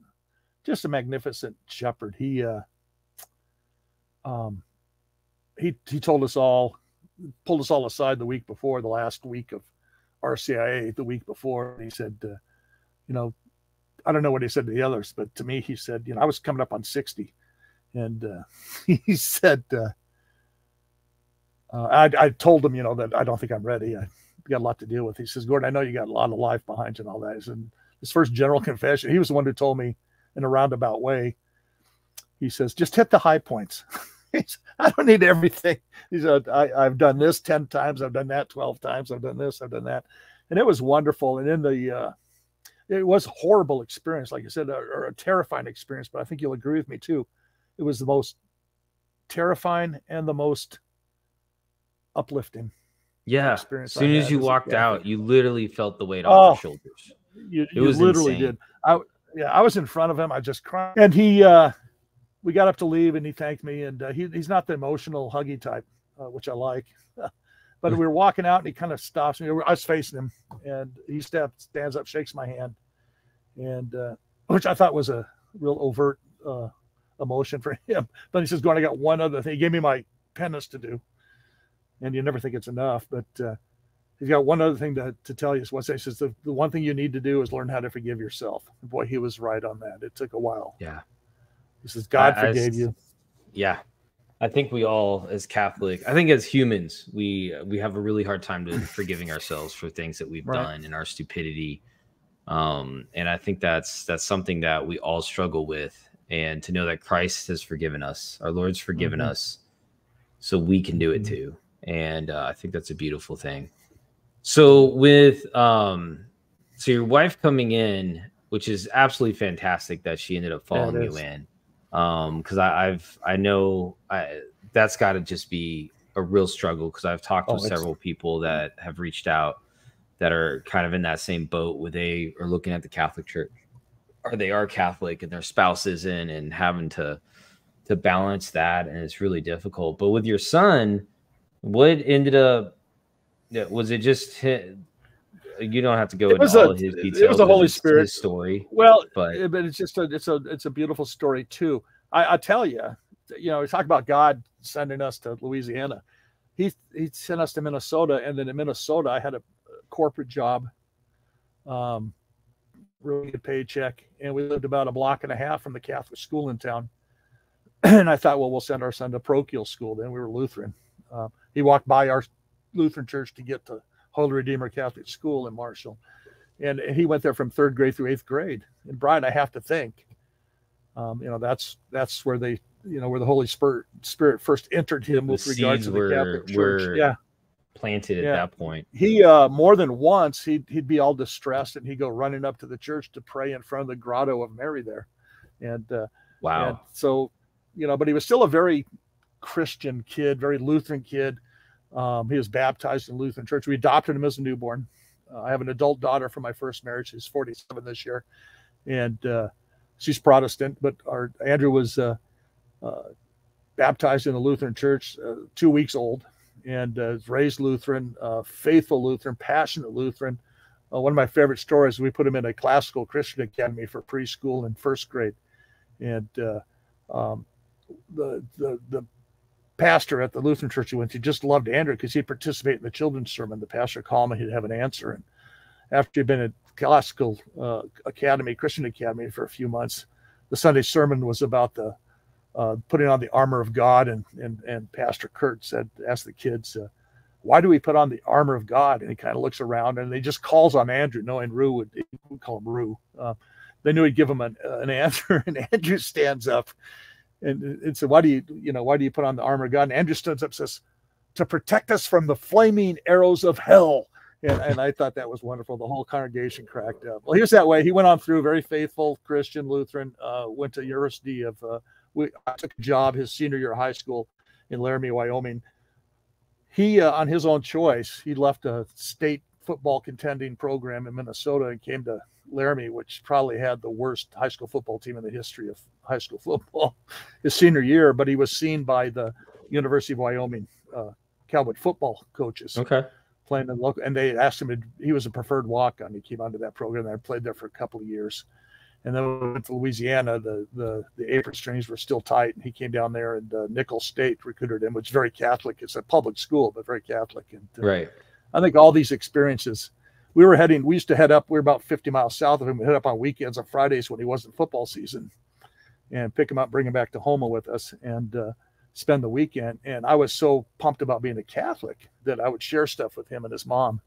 just a magnificent shepherd. He uh, um, he he told us all, pulled us all aside the week before, the last week of RCIA, the week before. And he said, uh, you know, I don't know what he said to the others, but to me, he said, you know, I was coming up on sixty, and uh, he said, uh, uh, I, I told him, you know, that I don't think I'm ready. I got a lot to deal with. He says, Gordon, I know you got a lot of life behind you and all that. He said, his first general confession, he was the one who told me in a roundabout way. He says, just hit the high points. Said, I don't need everything. He said, I, I've done this 10 times. I've done that 12 times. I've done this. I've done that. And it was wonderful. And in the, uh, it was a horrible experience, like I said, or, or a terrifying experience, but I think you'll agree with me too. It was the most terrifying and the most uplifting. Yeah. experience As soon as you walked out, you literally felt the weight Oh. off your shoulders. You, you was literally insane. did. I yeah, I was in front of him. I just cried, and he uh, we got up to leave, and he thanked me. And uh, he he's not the emotional huggy type, uh, which I like. but we were walking out, and he kind of stops me. I was facing him, and he steps, stands up, shakes my hand, and uh, which I thought was a real overt uh, emotion for him. But he says, "Gordon, I got one other thing." He gave me my penance to do, and you never think it's enough, but. Uh, he's got one other thing to, to tell you. He says the, the one thing you need to do is learn how to forgive yourself. And boy, he was right on that. It took a while. Yeah. He says, God I- I forgave s- you. Yeah. I think we all as Catholic, I think as humans, we we have a really hard time to forgiving ourselves for things that we've Right. done and our stupidity. Um, and I think that's that's something that we all struggle with. And to know that Christ has forgiven us, our Lord's forgiven Mhm. us, so we can do it Mhm. too. And uh, I think that's a beautiful thing. So with um, so your wife coming in, which is absolutely fantastic that she ended up Yeah, following you in um because i've i know i that's got to just be a real struggle because i've talked Oh, with several people that have reached out that are kind of in that same boat where they are looking at the catholic church or they are catholic and their spouse isn't and having to to balance that and it's really difficult but with your son what ended up was it just you don't have to go It into was all a- of his it was the Holy Spirit. story Well, but Eh, but it's just a it's a it's a beautiful story too. I, I tell you, you know, we talk about God sending us to Louisiana. He he sent us to Minnesota, and then in Minnesota, I had a corporate job, um, really good paycheck, and we lived about a block and a half from the Catholic school in town. And I thought, well, we'll send our son to parochial school. Then we were Lutheran. Uh, he walked by our Lutheran church to get to Holy Redeemer Catholic School in Marshall and he went there from third grade through eighth grade. And Bryan, I have to think, um, you know, that's that's where they, you know, where the Holy Spirit Spirit first entered him The with regards to the were- Catholic Church. were- Yeah, planted at that point he uh, more than once he'd he'd be all distressed and he'd go running up to the church to pray in front of the grotto of Mary there, and uh, wow and so, you know, but he was still a very Christian kid, very Lutheran kid. Um, he was baptized in Lutheran church. We adopted him as a newborn. Uh, I have an adult daughter from my first marriage. She's 47 this year, and uh, she's Protestant. But our Andrew was uh, uh, baptized in the Lutheran church, uh, two weeks old, and uh, raised Lutheran, uh, faithful Lutheran, passionate Lutheran. Uh, one of my favorite stories, we put him in a classical Christian academy for preschool and first grade. And uh, um, the, the, the pastor at the Lutheran church he went to just loved Andrew because he'd participate in the children's sermon. The pastor called him, he'd have an answer. And after he'd been at classical uh, academy, Christian academy for a few months, the Sunday sermon was about the uh, putting on the armor of God. And, and, and Pastor Kurt said, asked the kids, uh, why do we put on the armor of God? And he kind of looks around and he just calls on Andrew, knowing Rue would, would call him Rue. Uh, they knew he'd give him an, an answer. And Andrew stands up and, and said, why do you, you know, why do you put on the armor of God? And Andrew stands up and says, to protect us from the flaming arrows of hell. And, and I thought that was wonderful. The whole congregation cracked up. Well, he was that way. He went on through very faithful Christian Lutheran, uh, went to University of, uh, we, I took a job his senior year of high school in Laramie, Wyoming. He, uh, on his own choice, he left a state football contending program in Minnesota and came to Laramie, which probably had the worst high school football team in the history of high school football his senior year. But he was seen by the University of Wyoming uh, Cowboy football coaches okay playing in local, and they asked him. To, he was a preferred walk on. He came onto that program. And I played there for a couple of years, and then we went to Louisiana. The the the apron strings were still tight, and he came down there, and uh, Nicholls State recruited him, which is very Catholic. It's a public school, but very Catholic. And uh, right I think all these experiences. We were heading. We used to head up. We were about 50 miles south of him. We head up on weekends on Fridays when he wasn't football season, and pick him up, bring him back to Houma with us, and uh, spend the weekend. And I was so pumped about being a Catholic that I would share stuff with him and his mom.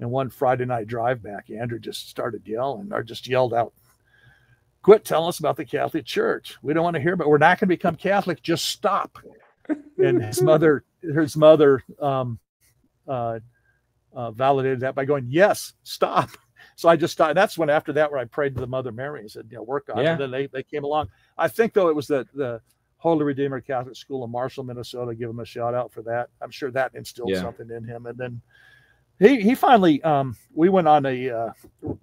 And one Friday night drive back, Andrew just started yelling, or just yelled out, "Quit telling us about the Catholic Church. We don't want to hear about. We're not going to become Catholic. Just stop." and his mother, his mother, um, uh, uh, validated that by going, "Yes, stop." So I just stopped. That's when after that, where I prayed to the Mother Mary and said, "You know, work on it." Yeah. And then they they came along. I think though it was the the Holy Redeemer Catholic School in Marshall, Minnesota. Give him a shout out for that. I'm sure that instilled Yeah. something in him. And then he he finally um, we went on a uh,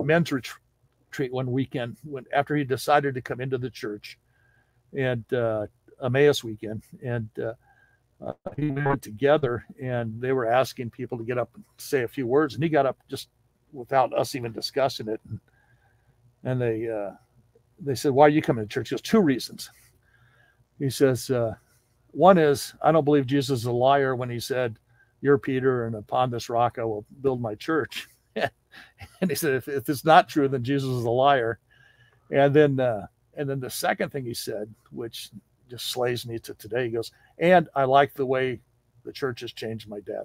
men's retreat retreat one weekend when after he decided to come into the church and uh, Emmaus weekend. And. Uh, uh, he went together and they were asking people to get up and say a few words and he got up just without us even discussing it. And, and they uh, they said why are you coming to church? He goes two reasons. He says uh, one is i don't believe jesus is a liar when he said you're peter and upon this rock i will build my church and he said if, if it's not true then jesus is a liar and then uh, and then the second thing he said, which just slays me to today, he goes, and I like the way the church has changed my dad.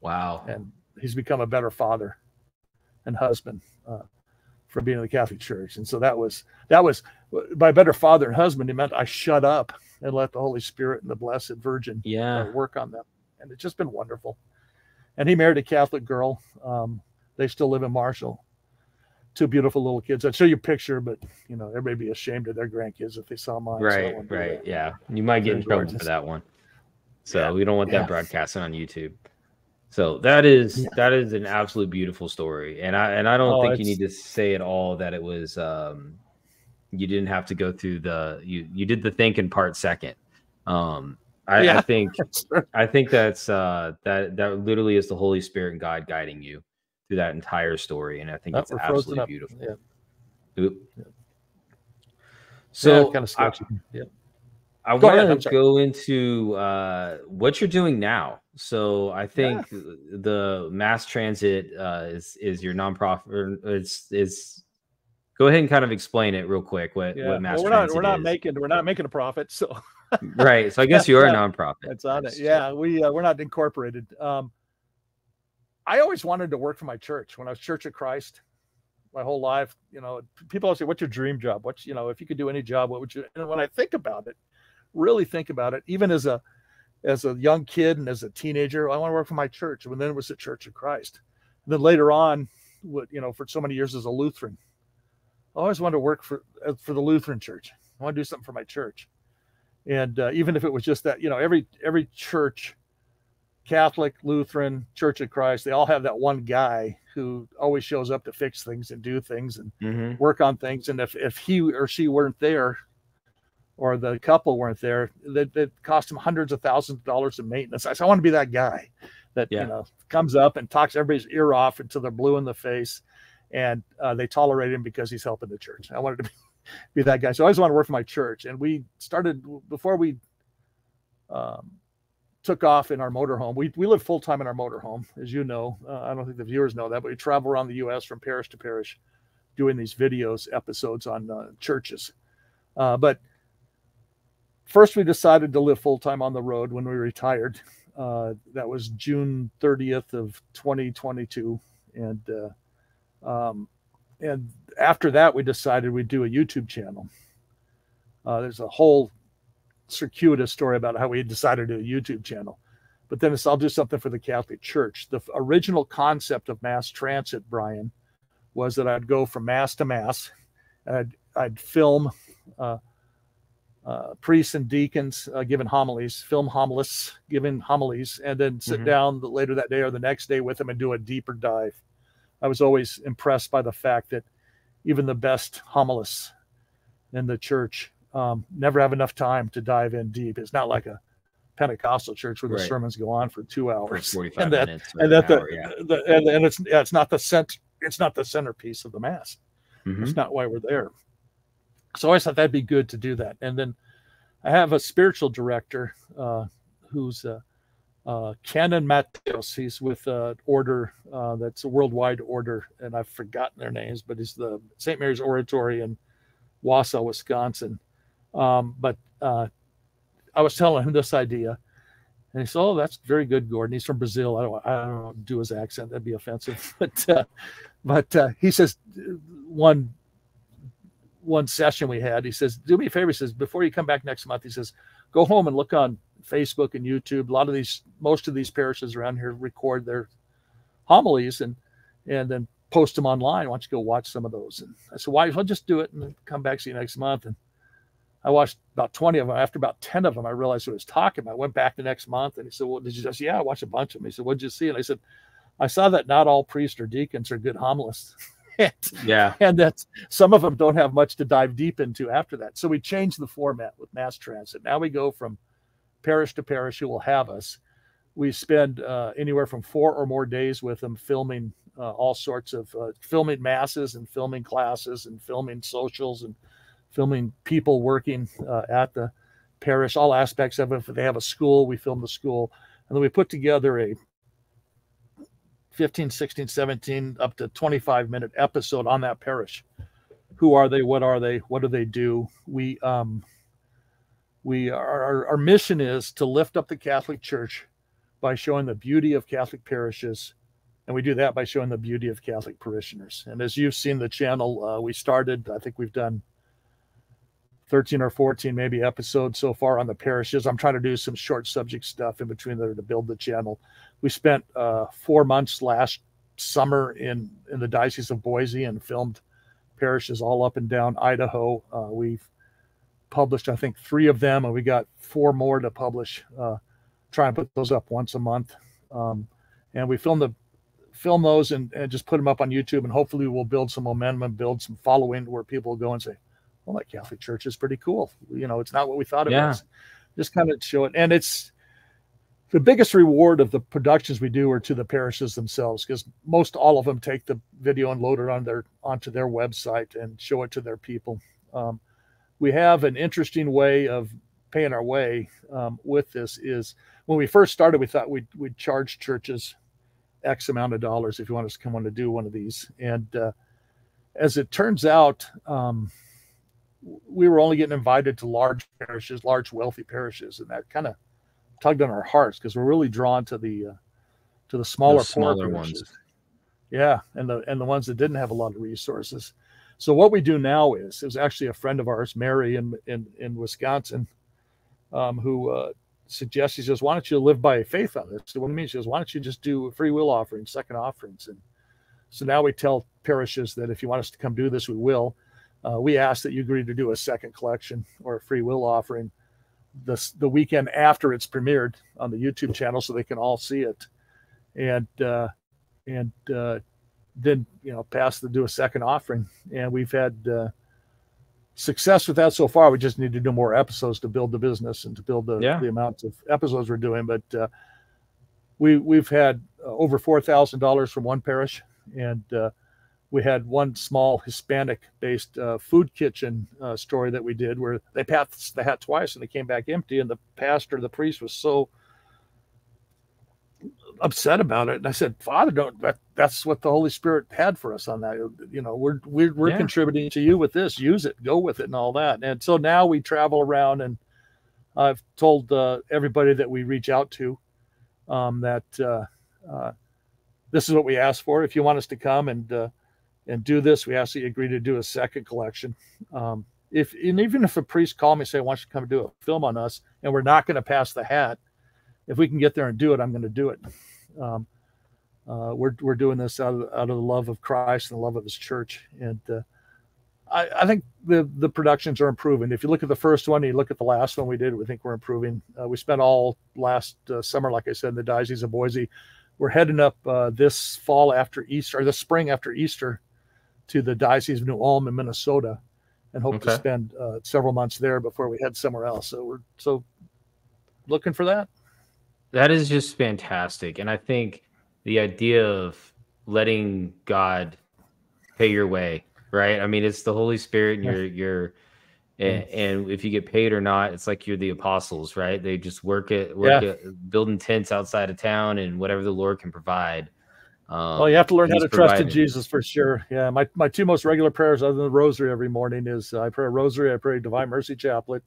Wow. And he's become a better father and husband uh, from being in the Catholic Church. And so that was that was by better father and husband. he meant I shut up and let the Holy Spirit and the Blessed Virgin yeah uh, work on them. And it's just been wonderful. And he married a Catholic girl. Um, they still live in Marshall. Two beautiful little kids. I'd show you a picture, but you know, everybody be ashamed of their grandkids if they saw mine. Right, so right. Yeah. You might get in trouble for that one. So yeah. we don't want that yeah. broadcasting on YouTube. So that is yeah. that is an absolute beautiful story, and I and I don't oh, think you need to say at all that it was um, you didn't have to go through the you you did the thinking part second. Um, I, yeah. I think I think that's uh, that that literally is the Holy Spirit and God guiding you through that entire story, and I think it's absolutely beautiful. Yeah. Oop. Yeah. So kind of sketchy. I, yeah. I want to go into uh, what you're doing now. So I think yeah. the mass transit uh, is is your nonprofit. It's is go ahead and kind of explain it real quick. What yeah. what mass well, we're transit not we're not is. making we're not making a profit. So right. So I guess you are a nonprofit. That's on it. Yeah, we uh, we're not incorporated. Um, I always wanted to work for my church when I was Church of Christ my whole life. You know, people always say, "What's your dream job? What's you know, if you could do any job, what would you?" And when I think about it, really think about it, even as a as a young kid and as a teenager, I want to work for my church. And then it was the Church of Christ. And then later on, what you know, for so many years as a Lutheran, I always wanted to work for uh, for the Lutheran Church. I want to do something for my church. And uh, even if it was just that, you know, every every church, Catholic, Lutheran, Church of Christ, they all have that one guy who always shows up to fix things and do things and mm-hmm. work on things. And if if he or she weren't there, or the couple weren't there, that, that cost them hundreds of thousands of dollars in maintenance. I said, I want to be that guy that yeah. you know comes up and talks everybody's ear off until they're blue in the face, and uh, they tolerate him because he's helping the church. I wanted to be, be that guy, so I always want to work for my church. And we started before we um, took off in our motorhome. We we live full time in our motorhome, as you know. Uh, I don't think the viewers know that, but we travel around the U.S. from parish to parish, doing these videos episodes on uh, churches. Uh, but first we decided to live full time on the road when we retired. Uh, that was June 30th of 2022, and uh, um, and after that we decided we'd do a YouTube channel. Uh, there's a whole circuitous story about how we decided to do a YouTube channel, but then it's I'll do something for the Catholic Church. The original concept of mass transit, Bryan, was that I'd go from mass to mass, I'd I'd film uh, uh, priests and deacons uh, giving homilies, film homilists giving homilies, and then sit mm-hmm. down later that day or the next day with them and do a deeper dive. I was always impressed by the fact that even the best homilists in the church um, never have enough time to dive in deep. It's not like a Pentecostal church where the right. sermons go on for two hours, for and that, and that the, yeah. the, and, and it's yeah, it's not the cent, it's not the centerpiece of the mass. Mm-hmm. It's not why we're there. So I always thought that'd be good to do that. And then I have a spiritual director uh, who's uh, uh, Canon Mateos. He's with an order uh, that's a worldwide order, and I've forgotten their names, but he's the St. Mary's Oratory in Wausau, Wisconsin. Um, but uh, I was telling him this idea, and he said, "Oh, that's very good, Gordon. He's from Brazil. I don't, I don't do his accent; that'd be offensive." but, uh, but uh, he says one one session we had, he says, "Do me a favor." He says, "Before you come back next month," he says, "Go home and look on Facebook and YouTube. A lot of these, most of these parishes around here record their homilies and and then post them online. Why don't you go watch some of those?" And I said, "Why? I'll just do it and come back see you next month." And I watched about 20 of them. After about 10 of them, I realized who was talking. I went back the next month and he said, Well, did you just, yeah, I watched a bunch of them. He said, What'd you see? And I said, I saw that not all priests or deacons are good homilists. and, yeah. And that some of them don't have much to dive deep into after that. So we changed the format with mass transit. Now we go from parish to parish who will have us. We spend uh, anywhere from four or more days with them filming uh, all sorts of uh, filming masses and filming classes and filming socials and filming people working uh, at the parish, all aspects of it. If they have a school, we film the school. And then we put together a 15, 16, 17, up to 25 minute episode on that parish. who are they? What are they? What do they do? We um, we our, our mission is to lift up the Catholic Church by showing the beauty of Catholic parishes, and we do that by showing the beauty of Catholic parishioners. And as you've seen the channel, uh, we started. I think we've done 13 or 14 maybe episodes so far on the parishes. I'm trying to do some short subject stuff in between there to build the channel. We spent uh, four months last summer in in the diocese of Boise and filmed parishes all up and down Idaho. Uh, we've published I think three of them, and we got four more to publish. Uh, try and put those up once a month, um, and we film the film those and, and just put them up on YouTube, and hopefully we'll build some momentum and build some following where people will go and say, well, that Catholic Church is pretty cool. You know, it's not what we thought it yeah. was. Just kind of show it. And it's the biggest reward of the productions we do are to the parishes themselves because most all of them take the video and load it on their onto their website and show it to their people. Um, we have an interesting way of paying our way um, with this is when we first started, we thought we'd, we'd charge churches X amount of dollars if you want us to come on to do one of these. And uh, as it turns out, um, we were only getting invited to large parishes, large wealthy parishes, and that kind of tugged on our hearts because we're really drawn to the uh, to the smaller, the smaller ones. Yeah, and the and the ones that didn't have a lot of resources. So what we do now is is actually a friend of ours, Mary in in, in Wisconsin, um, who uh, suggests he says, "Why don't you live by faith on this?" So what do you mean? She says, "Why don't you just do a free will offerings, second offerings?" And so now we tell parishes that if you want us to come do this, we will uh, we ask that you agree to do a second collection or a free will offering the, the weekend after it's premiered on the YouTube channel so they can all see it. And, uh, and, then, you know, pass to do a second offering. And we've had, uh, success with that so far. We just need to do more episodes to build the business and to build the, yeah. the amounts of episodes we're doing. But, uh, we, we've had uh, over $4,000 from one parish and, uh, we had one small Hispanic based uh, food kitchen uh, story that we did where they passed the hat twice and they came back empty. And the pastor, the priest was so upset about it. And I said, Father, don't, that, that's what the Holy Spirit had for us on that. You know, we're, we're, we're yeah. contributing to you with this, use it, go with it and all that. And so now we travel around and I've told uh, everybody that we reach out to um, that uh, uh, this is what we asked for. If you want us to come and, uh, and do this, we ask that you agree to do a second collection. Um, if and even if a priest call me and say, "I want you to come do a film on us," and we're not going to pass the hat, if we can get there and do it, I'm going to do it. Um, uh, we're we're doing this out of out of the love of Christ and the love of His church, and uh, I, I, think the the productions are improving. If you look at the first one, you look at the last one we did, we think we're improving. Uh, we spent all last uh, summer, like I said, in the diocese of Boise. We're heading up uh, this fall after Easter, or the spring after Easter, to the Diocese of New Ulm in Minnesota and hope okay. to spend uh, several months there before we head somewhere else. So we're so looking for that. That is just fantastic. And I think the idea of letting God pay your way, right? I mean, it's the Holy Spirit and you're, you're, and, and, if you get paid or not, it's like you're the apostles, right? They just work it, work yeah. it, building tents outside of town and whatever the Lord can provide. Um, well, you have to learn how to trust in Jesus for sure. Yeah, my, my two most regular prayers, other than the Rosary every morning, is uh, I pray a Rosary, I pray a Divine Mercy Chaplet,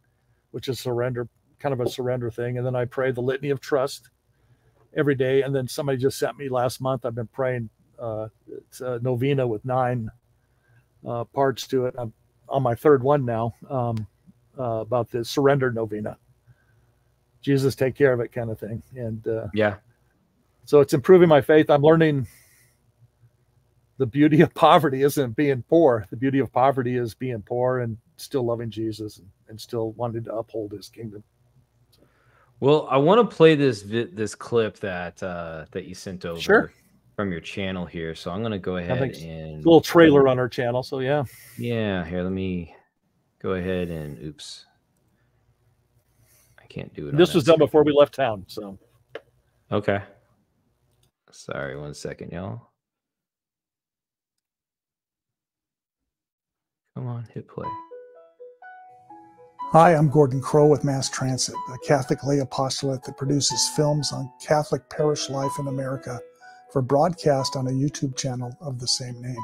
which is surrender, kind of a surrender thing, and then I pray the Litany of Trust every day. And then somebody just sent me last month. I've been praying uh, it's a novena with nine uh, parts to it. I'm on my third one now um, uh, about the surrender novena. Jesus, take care of it, kind of thing. And uh, yeah, so it's improving my faith. I'm learning the beauty of poverty isn't being poor. The beauty of poverty is being poor and still loving Jesus and, and still wanting to uphold his kingdom. Well, I want to play this this clip that uh, that you sent over sure. from your channel here. So I'm going to go ahead and a little trailer on our channel. So yeah, yeah. Here, let me go ahead and oops, I can't do it. This was done before we left town. So okay. Sorry, one second, y'all. Come on, hit play. Hi, I'm Gordon Crow with Mass Transit, a Catholic lay apostolate that produces films on Catholic parish life in America for broadcast on a YouTube channel of the same name.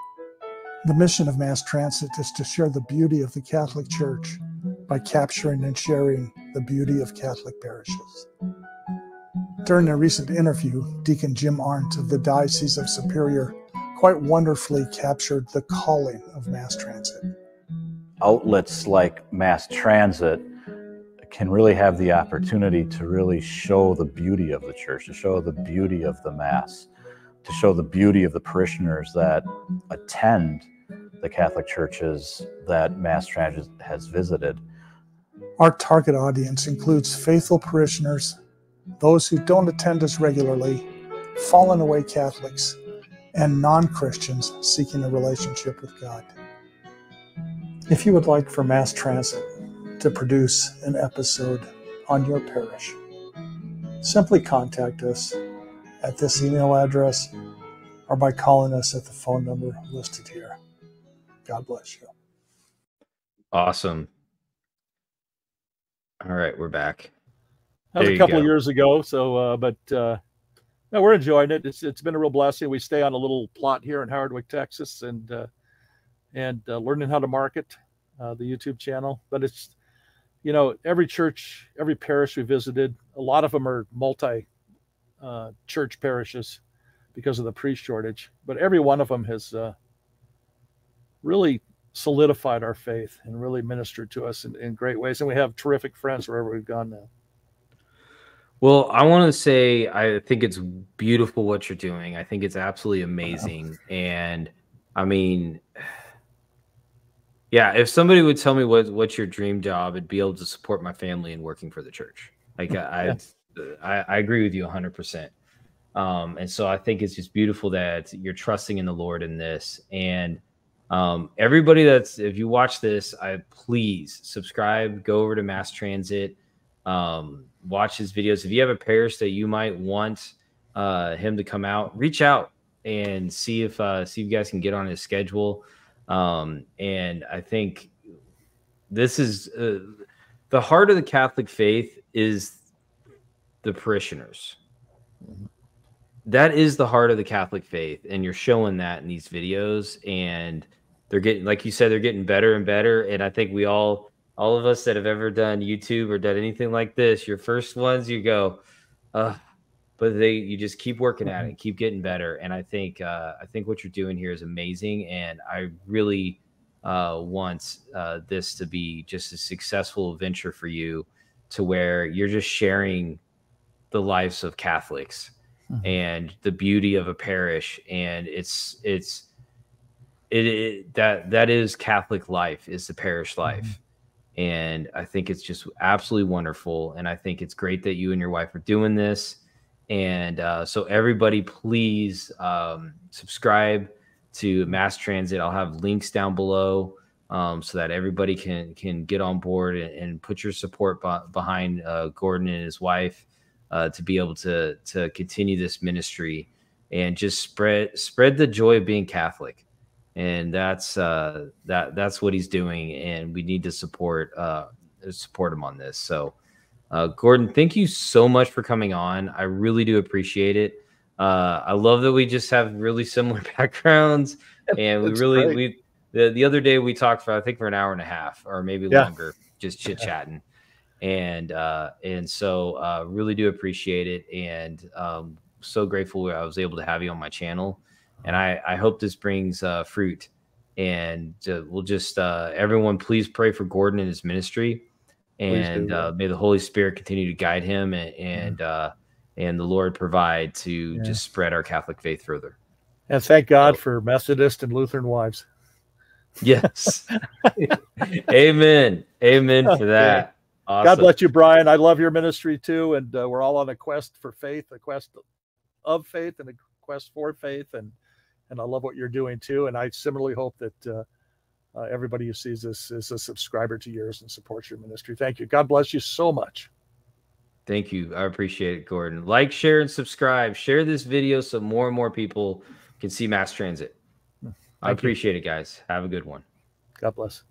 The mission of mass transit is to share the beauty of the Catholic Church by capturing and sharing the beauty of Catholic parishes. During a recent interview, Deacon Jim Arndt of the Diocese of Superior quite wonderfully captured the calling of mass transit. Outlets like mass transit can really have the opportunity to really show the beauty of the church, to show the beauty of the Mass, to show the beauty of the parishioners that attend the Catholic churches that Mass Transit has visited. Our target audience includes faithful parishioners, those who don't attend us regularly, fallen away Catholics, and non Christians seeking a relationship with God. If you would like for Mass Transit to produce an episode on your parish, simply contact us at this email address or by calling us at the phone number listed here. God bless you. Awesome. All right, we're back. That was There a couple of years ago. So, uh, but uh, no, we're enjoying it. It's it's been a real blessing. We stay on a little plot here in Howardwick, Texas, and uh, and uh, learning how to market uh, the YouTube channel. But it's you know every church, every parish we visited, a lot of them are multi uh, church parishes because of the priest shortage. But every one of them has uh, really solidified our faith and really ministered to us in, in great ways. And we have terrific friends wherever we've gone now. Well, I want to say I think it's beautiful what you're doing. I think it's absolutely amazing. And I mean, yeah, if somebody would tell me what what's your dream job, it'd be able to support my family and working for the church. Like I, I, I agree with you 100. percent Um, and so I think it's just beautiful that you're trusting in the Lord in this. And um, everybody that's if you watch this, I please subscribe, go over to Mass Transit um, watch his videos. If you have a parish that you might want uh, him to come out, reach out and see if uh, see if you guys can get on his schedule. Um, and I think this is uh, the heart of the Catholic faith is the parishioners. That is the heart of the Catholic faith, and you're showing that in these videos. And they're getting, like you said, they're getting better and better. And I think we all all of us that have ever done YouTube or done anything like this, your first ones, you go, uh, but they you just keep working at it, keep getting better. And I think uh, I think what you're doing here is amazing, and I really uh, want uh, this to be just a successful venture for you, to where you're just sharing the lives of Catholics Mhm. and the beauty of a parish, and it's it's it, it that that is Catholic life is the parish life and I think it's just absolutely wonderful. And I think it's great that you and your wife are doing this. And uh, so, everybody, please um, subscribe to Mass Transit. I'll have links down below um, so that everybody can can get on board and, and put your support be- behind uh, Gordon and his wife uh, to be able to to continue this ministry and just spread spread the joy of being Catholic and that's uh that that's what he's doing and we need to support uh support him on this so uh gordon thank you so much for coming on i really do appreciate it uh i love that we just have really similar backgrounds and we That's really great. we the, the other day we talked for i think for an hour and a half or maybe Yeah. longer just chit chatting and uh and so uh really do appreciate it and um so grateful i was able to have you on my channel and I, I hope this brings uh, fruit. And uh, we'll just uh, everyone please pray for Gordon and his ministry, and uh, may the Holy Spirit continue to guide him and and, uh, and the Lord provide to Yeah. just spread our Catholic faith further. And thank God for Methodist and Lutheran wives. Yes, Amen, Amen for Okay. that. Awesome. God bless you, Bryan. I love your ministry too, and uh, we're all on a quest for faith, a quest of faith, and a quest for faith, and and I love what you're doing too. And I similarly hope that uh, everybody who sees this is a subscriber to yours and supports your ministry. Thank you. God bless you so much. Thank you. I appreciate it, Gordon. Like, share, and subscribe. Share this video so more and more people can see mass transit. I Thank you. appreciate it, guys. Have a good one. God bless.